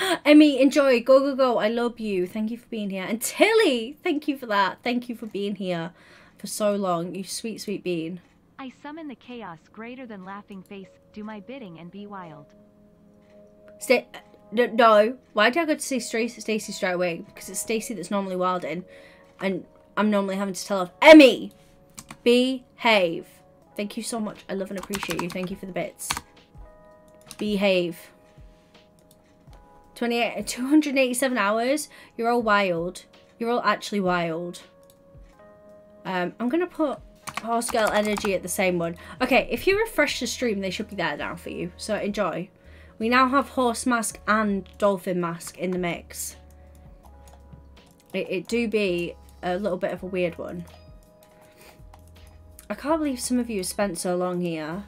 Emmy, enjoy. Go, go, go. I love you. Thank you for being here. And Tilly, thank you for that. Thank you for being here for so long. You sweet, sweet bean. I summon the chaos greater than laughing face. Do my bidding and be wild. Stay. Uh, no. Why did I go to see Stacy straight away? Because it's Stacy that's normally wilding and I'm normally having to tell off Emmy, behave. Thank you so much. I love and appreciate you. Thank you for the bits. Behave. 28, 287 hours. You're all wild. You're all actually wild. Um, I'm going to put horse girl energy at the same one. Okay, if you refresh the stream, they should be there now for you. So enjoy. We now have horse mask and dolphin mask in the mix. It, it do be a little bit of a weird one. I can't believe some of you have spent so long here.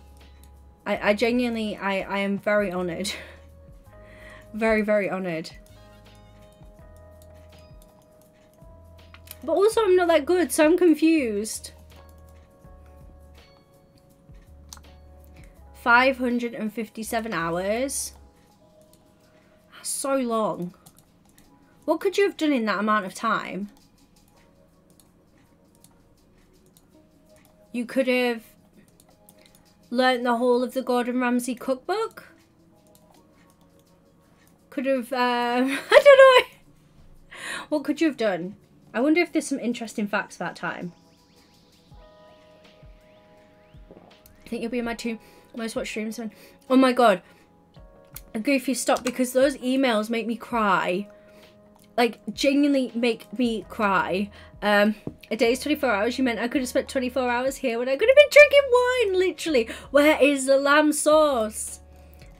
I, I genuinely, I, I am very honoured. very, very honoured. But also I'm not that good, so I'm confused. 557 hours. That's so long. What could you have done in that amount of time? You could have learnt the whole of the Gordon Ramsay cookbook. Could have, um, I don't know. What could you have done? I wonder if there's some interesting facts about time. I think you'll be in my two most watched streams. Then. Oh my god. A goofy, stop because those emails make me cry. Like, genuinely make me cry. Um, a day is 24 hours. You meant I could have spent 24 hours here when I could have been drinking wine, literally. Where is the lamb sauce?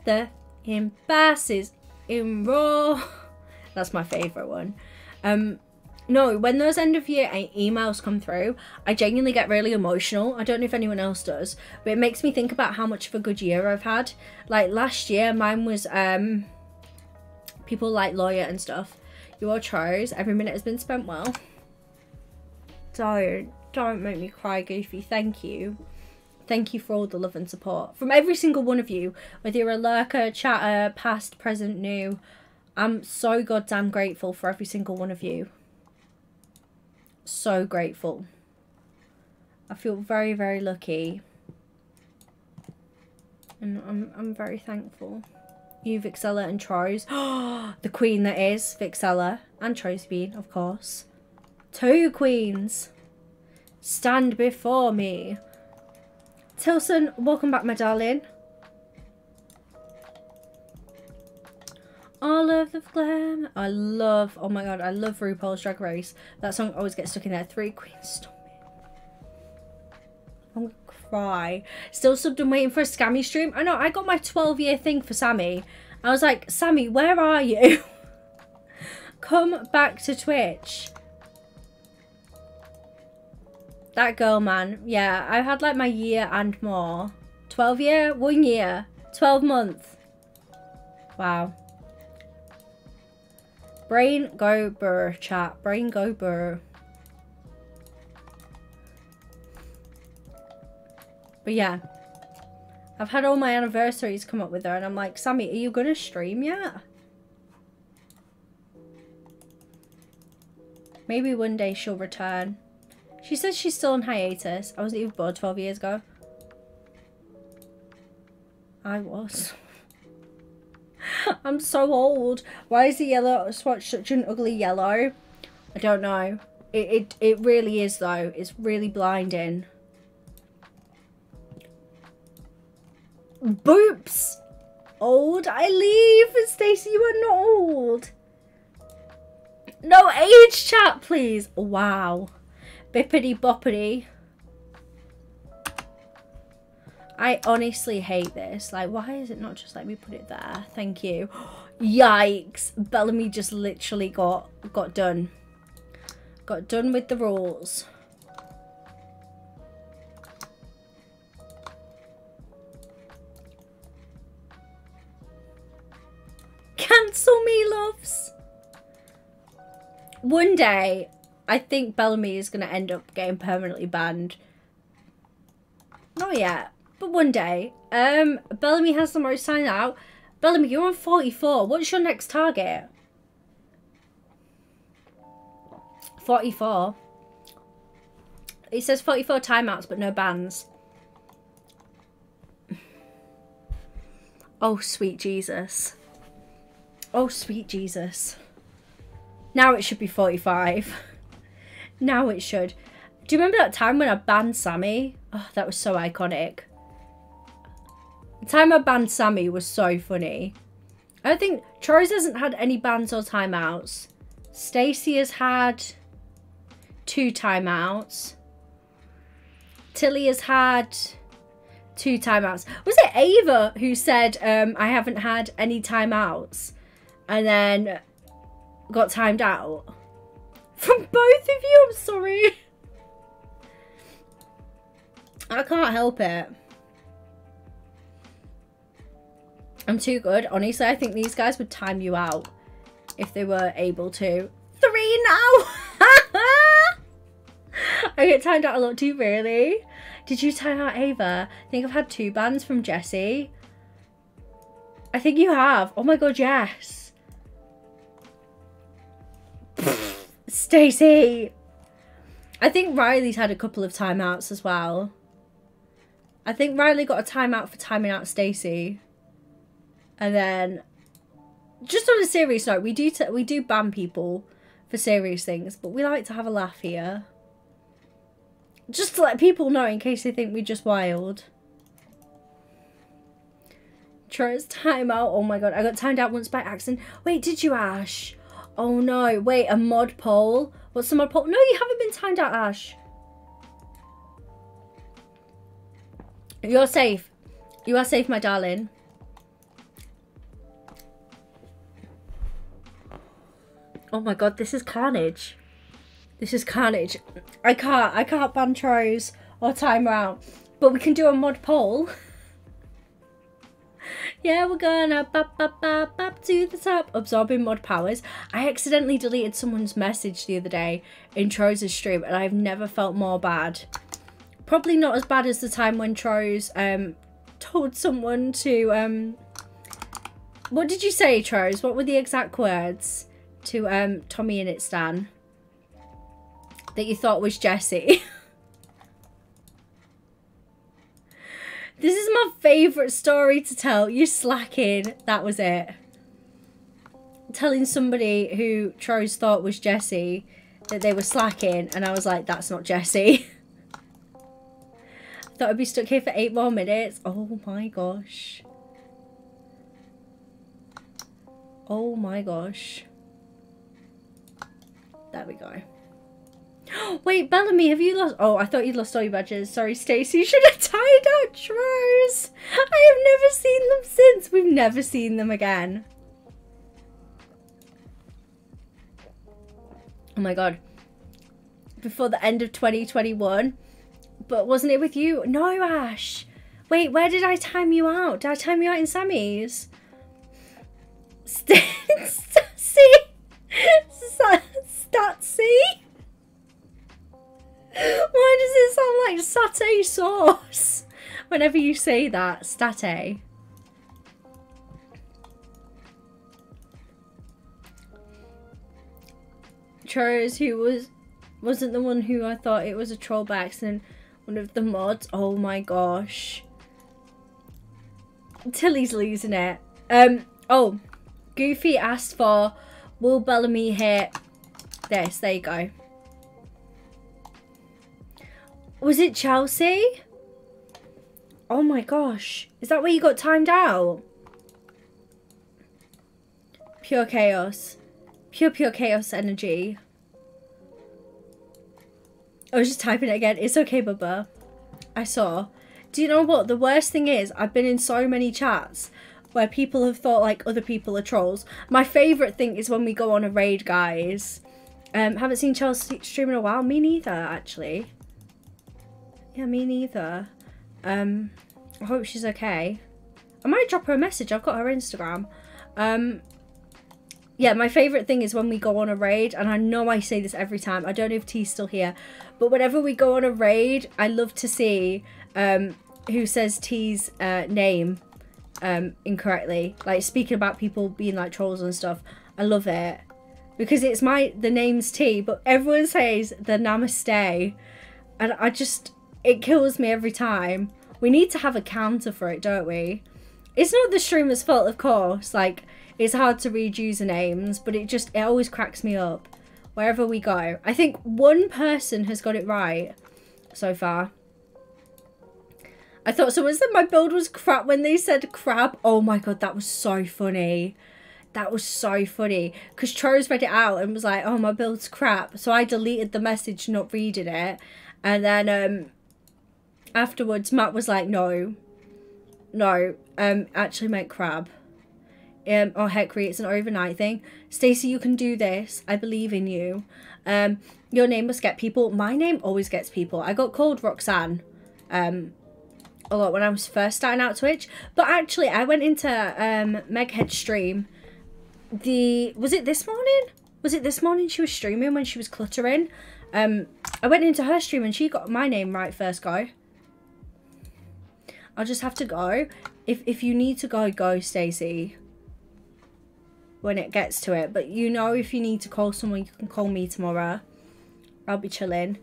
The impasses in raw. That's my favourite one. Um, no, when those end of year emails come through, I genuinely get really emotional. I don't know if anyone else does, but it makes me think about how much of a good year I've had. Like last year, mine was um, people like lawyer and stuff. You all chose. Every minute has been spent well. Don't. Don't make me cry, Goofy. Thank you. Thank you for all the love and support. From every single one of you, whether you're a lurker, chatter, past, present, new, I'm so goddamn grateful for every single one of you. So grateful. I feel very, very lucky. And I'm, I'm very thankful. You, Vixella, and Troyes. the queen that is Vixella and Troyes Bean, of course. Two queens. Stand before me. Tilson, welcome back, my darling. All of the glam. I love, oh my god, I love RuPaul's Drag Race. That song always gets stuck in there. Three Queens, stop it. I'm gonna cry. Still subbed and waiting for a Scammy stream. I know, I got my 12 year thing for Sammy. I was like, Sammy, where are you? Come back to Twitch. That girl, man. Yeah, I had like my year and more. 12 year? One year. 12 month. Wow. Brain go burr, chat. Brain go burr. But yeah. I've had all my anniversaries come up with her and I'm like, Sammy, are you going to stream yet? Maybe one day she'll return. She says she's still on hiatus. I wasn't even born 12 years ago. I was. I'm so old. Why is the yellow swatch such an ugly yellow? I don't know. It, it, it really is though. It's really blinding. Boops! Old, I leave! Stacey, you are not old! No age chat, please! Wow. Bippity boppity. I honestly hate this. Like, why is it not just let me put it there? Thank you. Yikes. Bellamy just literally got got done. Got done with the rules. Cancel me, loves. One day, I think Bellamy is going to end up getting permanently banned. Not yet. But one day, um, Bellamy has the most sign out. Bellamy, you're on 44. What's your next target? 44. It says 44 timeouts, but no bans. Oh, sweet Jesus. Oh, sweet Jesus. Now it should be 45. now it should. Do you remember that time when I banned Sammy? Oh, that was so iconic. The time I banned Sammy was so funny. I think Troyes hasn't had any bans or timeouts. Stacey has had two timeouts. Tilly has had two timeouts. Was it Ava who said, um, I haven't had any timeouts? And then got timed out? From both of you, I'm sorry. I can't help it. I'm too good. Honestly, I think these guys would time you out if they were able to. Three now! I get timed out a lot too, really. Did you time out Ava? I think I've had two bans from Jesse. I think you have. Oh my god, yes. Stacy. I think Riley's had a couple of timeouts as well. I think Riley got a timeout for timing out Stacey. And then, just on a serious note, we do we do ban people for serious things, but we like to have a laugh here. Just to let people know in case they think we're just wild. Trust time out. Oh my god, I got timed out once by accident. Wait, did you, Ash? Oh no, wait, a mod poll? What's the mod poll? No, you haven't been timed out, Ash. You're safe. You are safe, my darling. Oh my god, this is carnage. This is carnage. I can't, I can't ban Troyes or time out. But we can do a mod poll. yeah, we're gonna bop, bop, bop, bop to the top. Absorbing mod powers. I accidentally deleted someone's message the other day in Troyes' stream and I've never felt more bad. Probably not as bad as the time when Troyes um, told someone to... Um, what did you say, Troyes? What were the exact words? To um, Tommy and its Stan that you thought was Jesse. This is my favourite story to tell. You're slacking. That was it. Telling somebody who Tro's thought was Jesse that they were slacking, and I was like, that's not Jesse. Thought I'd be stuck here for eight more minutes. Oh my gosh. Oh my gosh. There we go. Wait, Bellamy, have you lost? Oh, I thought you'd lost all your badges. Sorry, Stacey. You should have tied out Tro's. I have never seen them since. We've never seen them again. Oh my god. Before the end of 2021. But wasn't it with you? No, Ash. Wait, where did I time you out? Did I time you out in Sammy's? Stacy? Statsy? Why does it sound like satay sauce? Whenever you say that, satay. Churros, who was wasn't the one who I thought it was a troll by accident, one of the mods. Oh my gosh. Tilly's losing it. Um. Oh, Goofy asked for Will Bellamy hit this? There you go. Was it Chelsea? Oh my gosh. Is that where you got timed out? Pure chaos. Pure, pure chaos energy. I was just typing it again. It's okay, Bubba. I saw. Do you know what? The worst thing is, I've been in so many chats where people have thought like other people are trolls. My favourite thing is when we go on a raid, guys. Um, haven't seen Chelsea stream in a while. Me neither, actually. Yeah, me neither. Um, I hope she's okay. I might drop her a message. I've got her Instagram. Um, yeah, my favourite thing is when we go on a raid, and I know I say this every time. I don't know if T's still here, but whenever we go on a raid, I love to see um, who says T's uh, name um, incorrectly. Like speaking about people being like trolls and stuff. I love it because it's my the name's T, but everyone says the Namaste, and I just it kills me every time. We need to have a counter for it, don't we? It's not the streamer's fault, of course. Like it's hard to read usernames, but it just it always cracks me up wherever we go. I think one person has got it right so far. I thought someone said my build was crap when they said crab. Oh my god, that was so funny. That was so funny. Because Charles read it out and was like, oh, my build's crap. So I deleted the message, not reading it. And then um, afterwards, Matt was like, no, no, um, actually make crab. Um, oh, heck, it's an overnight thing. Stacey, you can do this. I believe in you. Um, your name must get people. My name always gets people. I got called Roxanne. Um, a lot when I was first starting out Twitch. But actually, I went into um, Meghead stream. The was it this morning? Was it this morning she was streaming when she was cluttering? Um, I went into her stream and she got my name right first go. I'll just have to go. If if you need to go, go, Stacey. When it gets to it, but you know, if you need to call someone, you can call me tomorrow. I'll be chilling.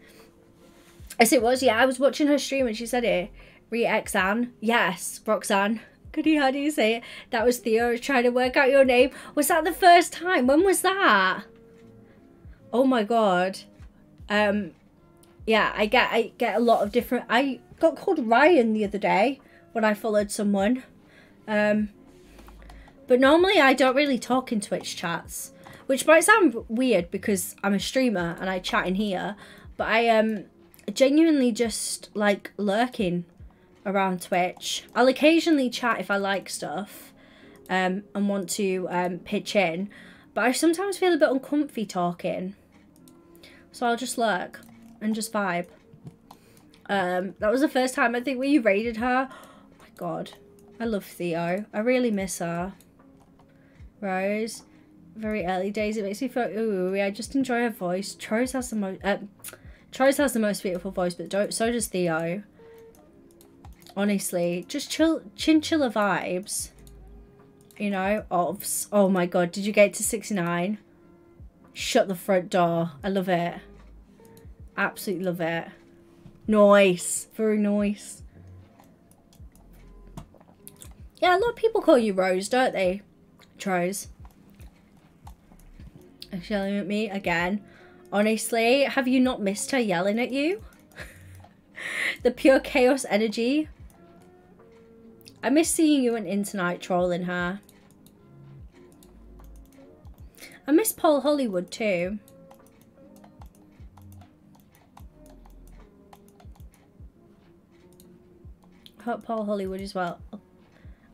As it was, yeah, I was watching her stream and she said it. Re-Exan. Yes, Roxanne. Could you, how do you say it? That was Theo trying to work out your name. Was that the first time? When was that? Oh my god. Um, yeah, I get I get a lot of different. I got called Ryan the other day when I followed someone. Um, but normally I don't really talk in Twitch chats, which might sound weird because I'm a streamer and I chat in here. But I um genuinely just like lurking around Twitch. I'll occasionally chat if I like stuff um, and want to um, pitch in, but I sometimes feel a bit uncomfy talking. So I'll just lurk and just vibe. Um, that was the first time I think you raided her. Oh my god. I love Theo. I really miss her. Rose. Very early days. It makes me feel ooh, I just enjoy her voice. Chose has the most uh, Chose has the most beautiful voice, but don't, so does Theo. Honestly, just chill, chinchilla vibes. You know, of Oh my god, did you get to 69? Shut the front door. I love it. Absolutely love it. Nice. Very nice. Yeah, a lot of people call you Rose, don't they? Rose. Yelling at me again. Honestly, have you not missed her yelling at you? the pure chaos energy. I miss seeing you and In tonight trolling her. I miss Paul Hollywood too. Hope Paul Hollywood as well.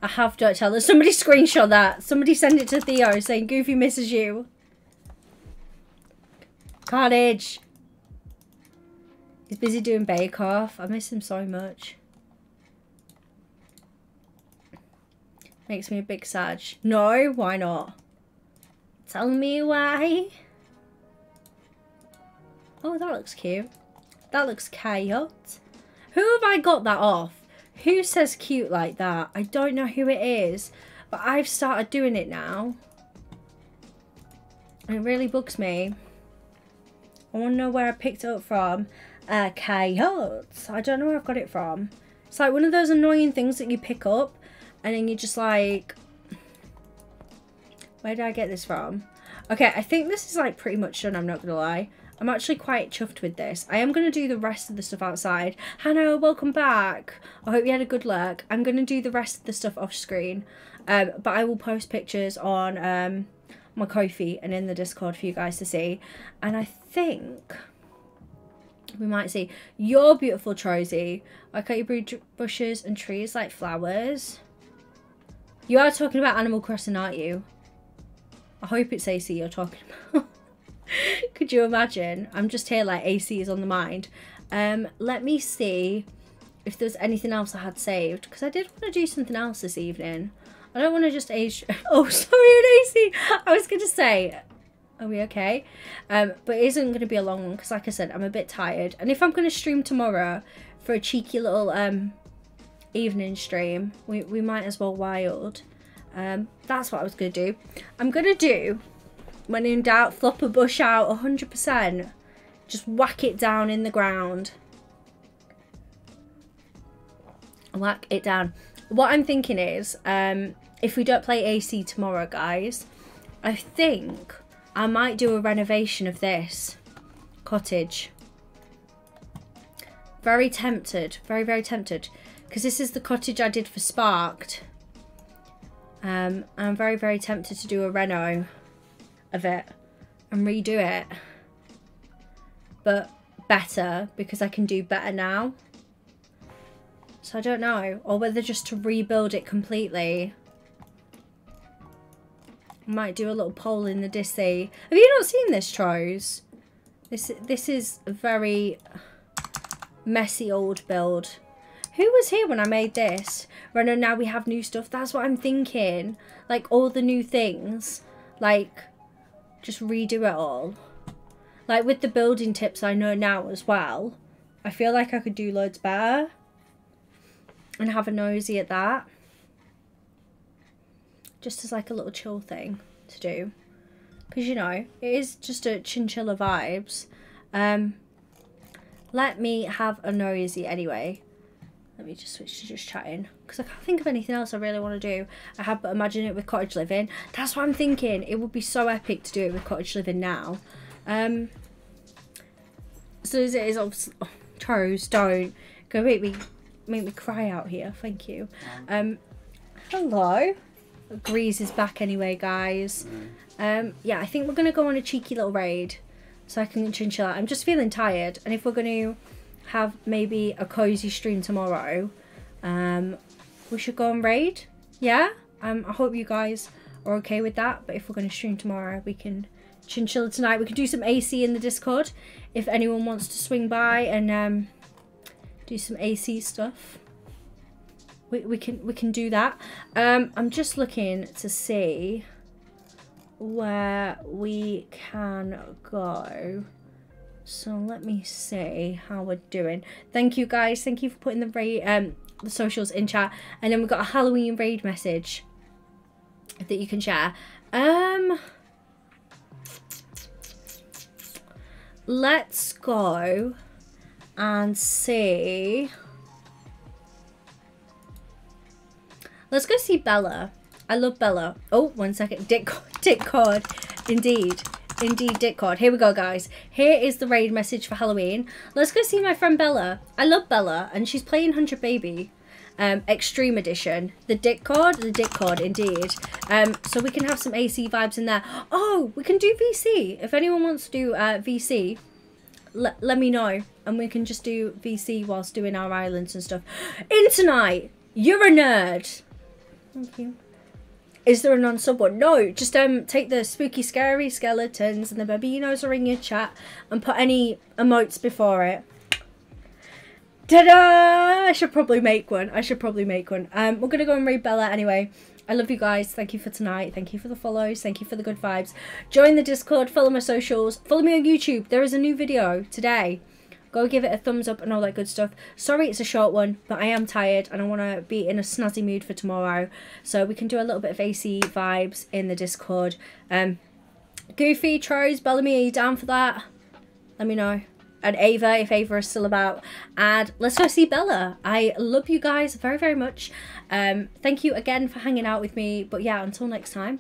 I have to tell her. Somebody screenshot that. Somebody send it to Theo saying Goofy misses you. Cottage. He's busy doing Bake Off. I miss him so much. Makes me a big sad. No, why not? Tell me why. Oh, that looks cute. That looks cute. Who have I got that off? Who says cute like that? I don't know who it is, but I've started doing it now. It really bugs me. I want to know where I picked it up from. Uh, coyotes. I don't know where I've got it from. It's like one of those annoying things that you pick up and then you're just like, where did I get this from? Okay, I think this is like pretty much done, I'm not going to lie. I'm actually quite chuffed with this. I am going to do the rest of the stuff outside. Hannah, welcome back. I hope you had a good look. I'm going to do the rest of the stuff off screen. Um, but I will post pictures on um, my Ko-fi and in the Discord for you guys to see. And I think we might see your beautiful Trozy. I cut your bushes and trees like flowers. You are talking about Animal Crossing, aren't you? I hope it's AC you're talking about. Could you imagine? I'm just here like AC is on the mind. Um, let me see if there's anything else I had saved because I did want to do something else this evening. I don't want to just age. Oh, sorry, AC. I was going to say, are we okay? Um, but it isn't going to be a long one because, like I said, I'm a bit tired. And if I'm going to stream tomorrow for a cheeky little um evening stream, we we might as well wild. Um, that's what I was going to do. I'm going to do when in doubt, flop a bush out 100%. Just whack it down in the ground. Whack it down. What I'm thinking is, um, if we don't play AC tomorrow, guys, I think I might do a renovation of this cottage. Very tempted. Very, very tempted. Because this is the cottage I did for Sparked. Um, I'm very, very tempted to do a reno of it and redo it. But better because I can do better now. So I don't know. Or whether just to rebuild it completely. Might do a little poll in the Dissy. Have you not seen this, Tros? This, this is a very messy old build. Who was here when I made this? Reno, now we have new stuff. That's what I'm thinking. Like, all the new things. Like, just redo it all. Like with the building tips I know now as well, I feel like I could do loads better and have a nosy at that. Just as like a little chill thing to do. Because, you know, it is just a chinchilla vibes. Um, let me have a nosy anyway. Let me just switch to just chatting. Because I can't think of anything else I really want to do. I have but imagine it with cottage living. That's what I'm thinking. It would be so epic to do it with cottage living now. Um, so as it is obviously... Oh, don't. Go make me, make me cry out here. Thank you. Um, hello. Grease is back anyway, guys. Um, yeah, I think we're going to go on a cheeky little raid. So I can chinchilla. I'm just feeling tired. And if we're going to have maybe a cozy stream tomorrow, um, we should go and raid. Yeah? Um, I hope you guys are okay with that. But if we're going to stream tomorrow, we can chinchilla tonight. We can do some AC in the Discord if anyone wants to swing by and um, do some AC stuff. We, we can we can do that. Um, I'm just looking to see where we can go. So let me see how we're doing. Thank you guys. Thank you for putting the raid, um, the socials in chat. And then we've got a Halloween raid message that you can share. Um, let's go and see. Let's go see Bella. I love Bella. Oh, one second. Dick, Dick card. Indeed. Indeed, Dick card. Here we go, guys. Here is the raid message for Halloween. Let's go see my friend Bella. I love Bella, and she's playing 100 Baby. Um, Extreme Edition. The Dick card. The Dick card, indeed. Um, so we can have some AC vibes in there. Oh, we can do VC. If anyone wants to do uh, VC, let, let me know. And we can just do VC whilst doing our islands and stuff. Internite! You're a nerd! Thank you. Is there a non-sub one? No, just um take the spooky scary skeletons and the babinos are in your chat and put any emotes before it. Ta-da! I should probably make one. I should probably make one. Um, we're gonna go and read Bella anyway. I love you guys. Thank you for tonight. Thank you for the follows. Thank you for the good vibes. Join the Discord. Follow my socials. Follow me on YouTube. There is a new video today. Go give it a thumbs up and all that good stuff. Sorry it's a short one, but I am tired and I want to be in a snazzy mood for tomorrow. So we can do a little bit of AC vibes in the Discord. Um, Goofy, Tros, Bellamy, are you down for that? Let me know and Ava if Ava is still about. And let's go see Bella. I love you guys very, very much. Um, thank you again for hanging out with me. But yeah, until next time,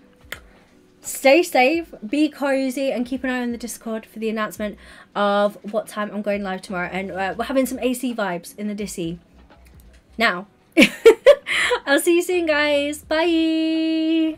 stay safe, be cozy, and keep an eye on the Discord for the announcement of what time I'm going live tomorrow. And uh, we're having some AC vibes in the Dissy. Now, I'll see you soon, guys. Bye.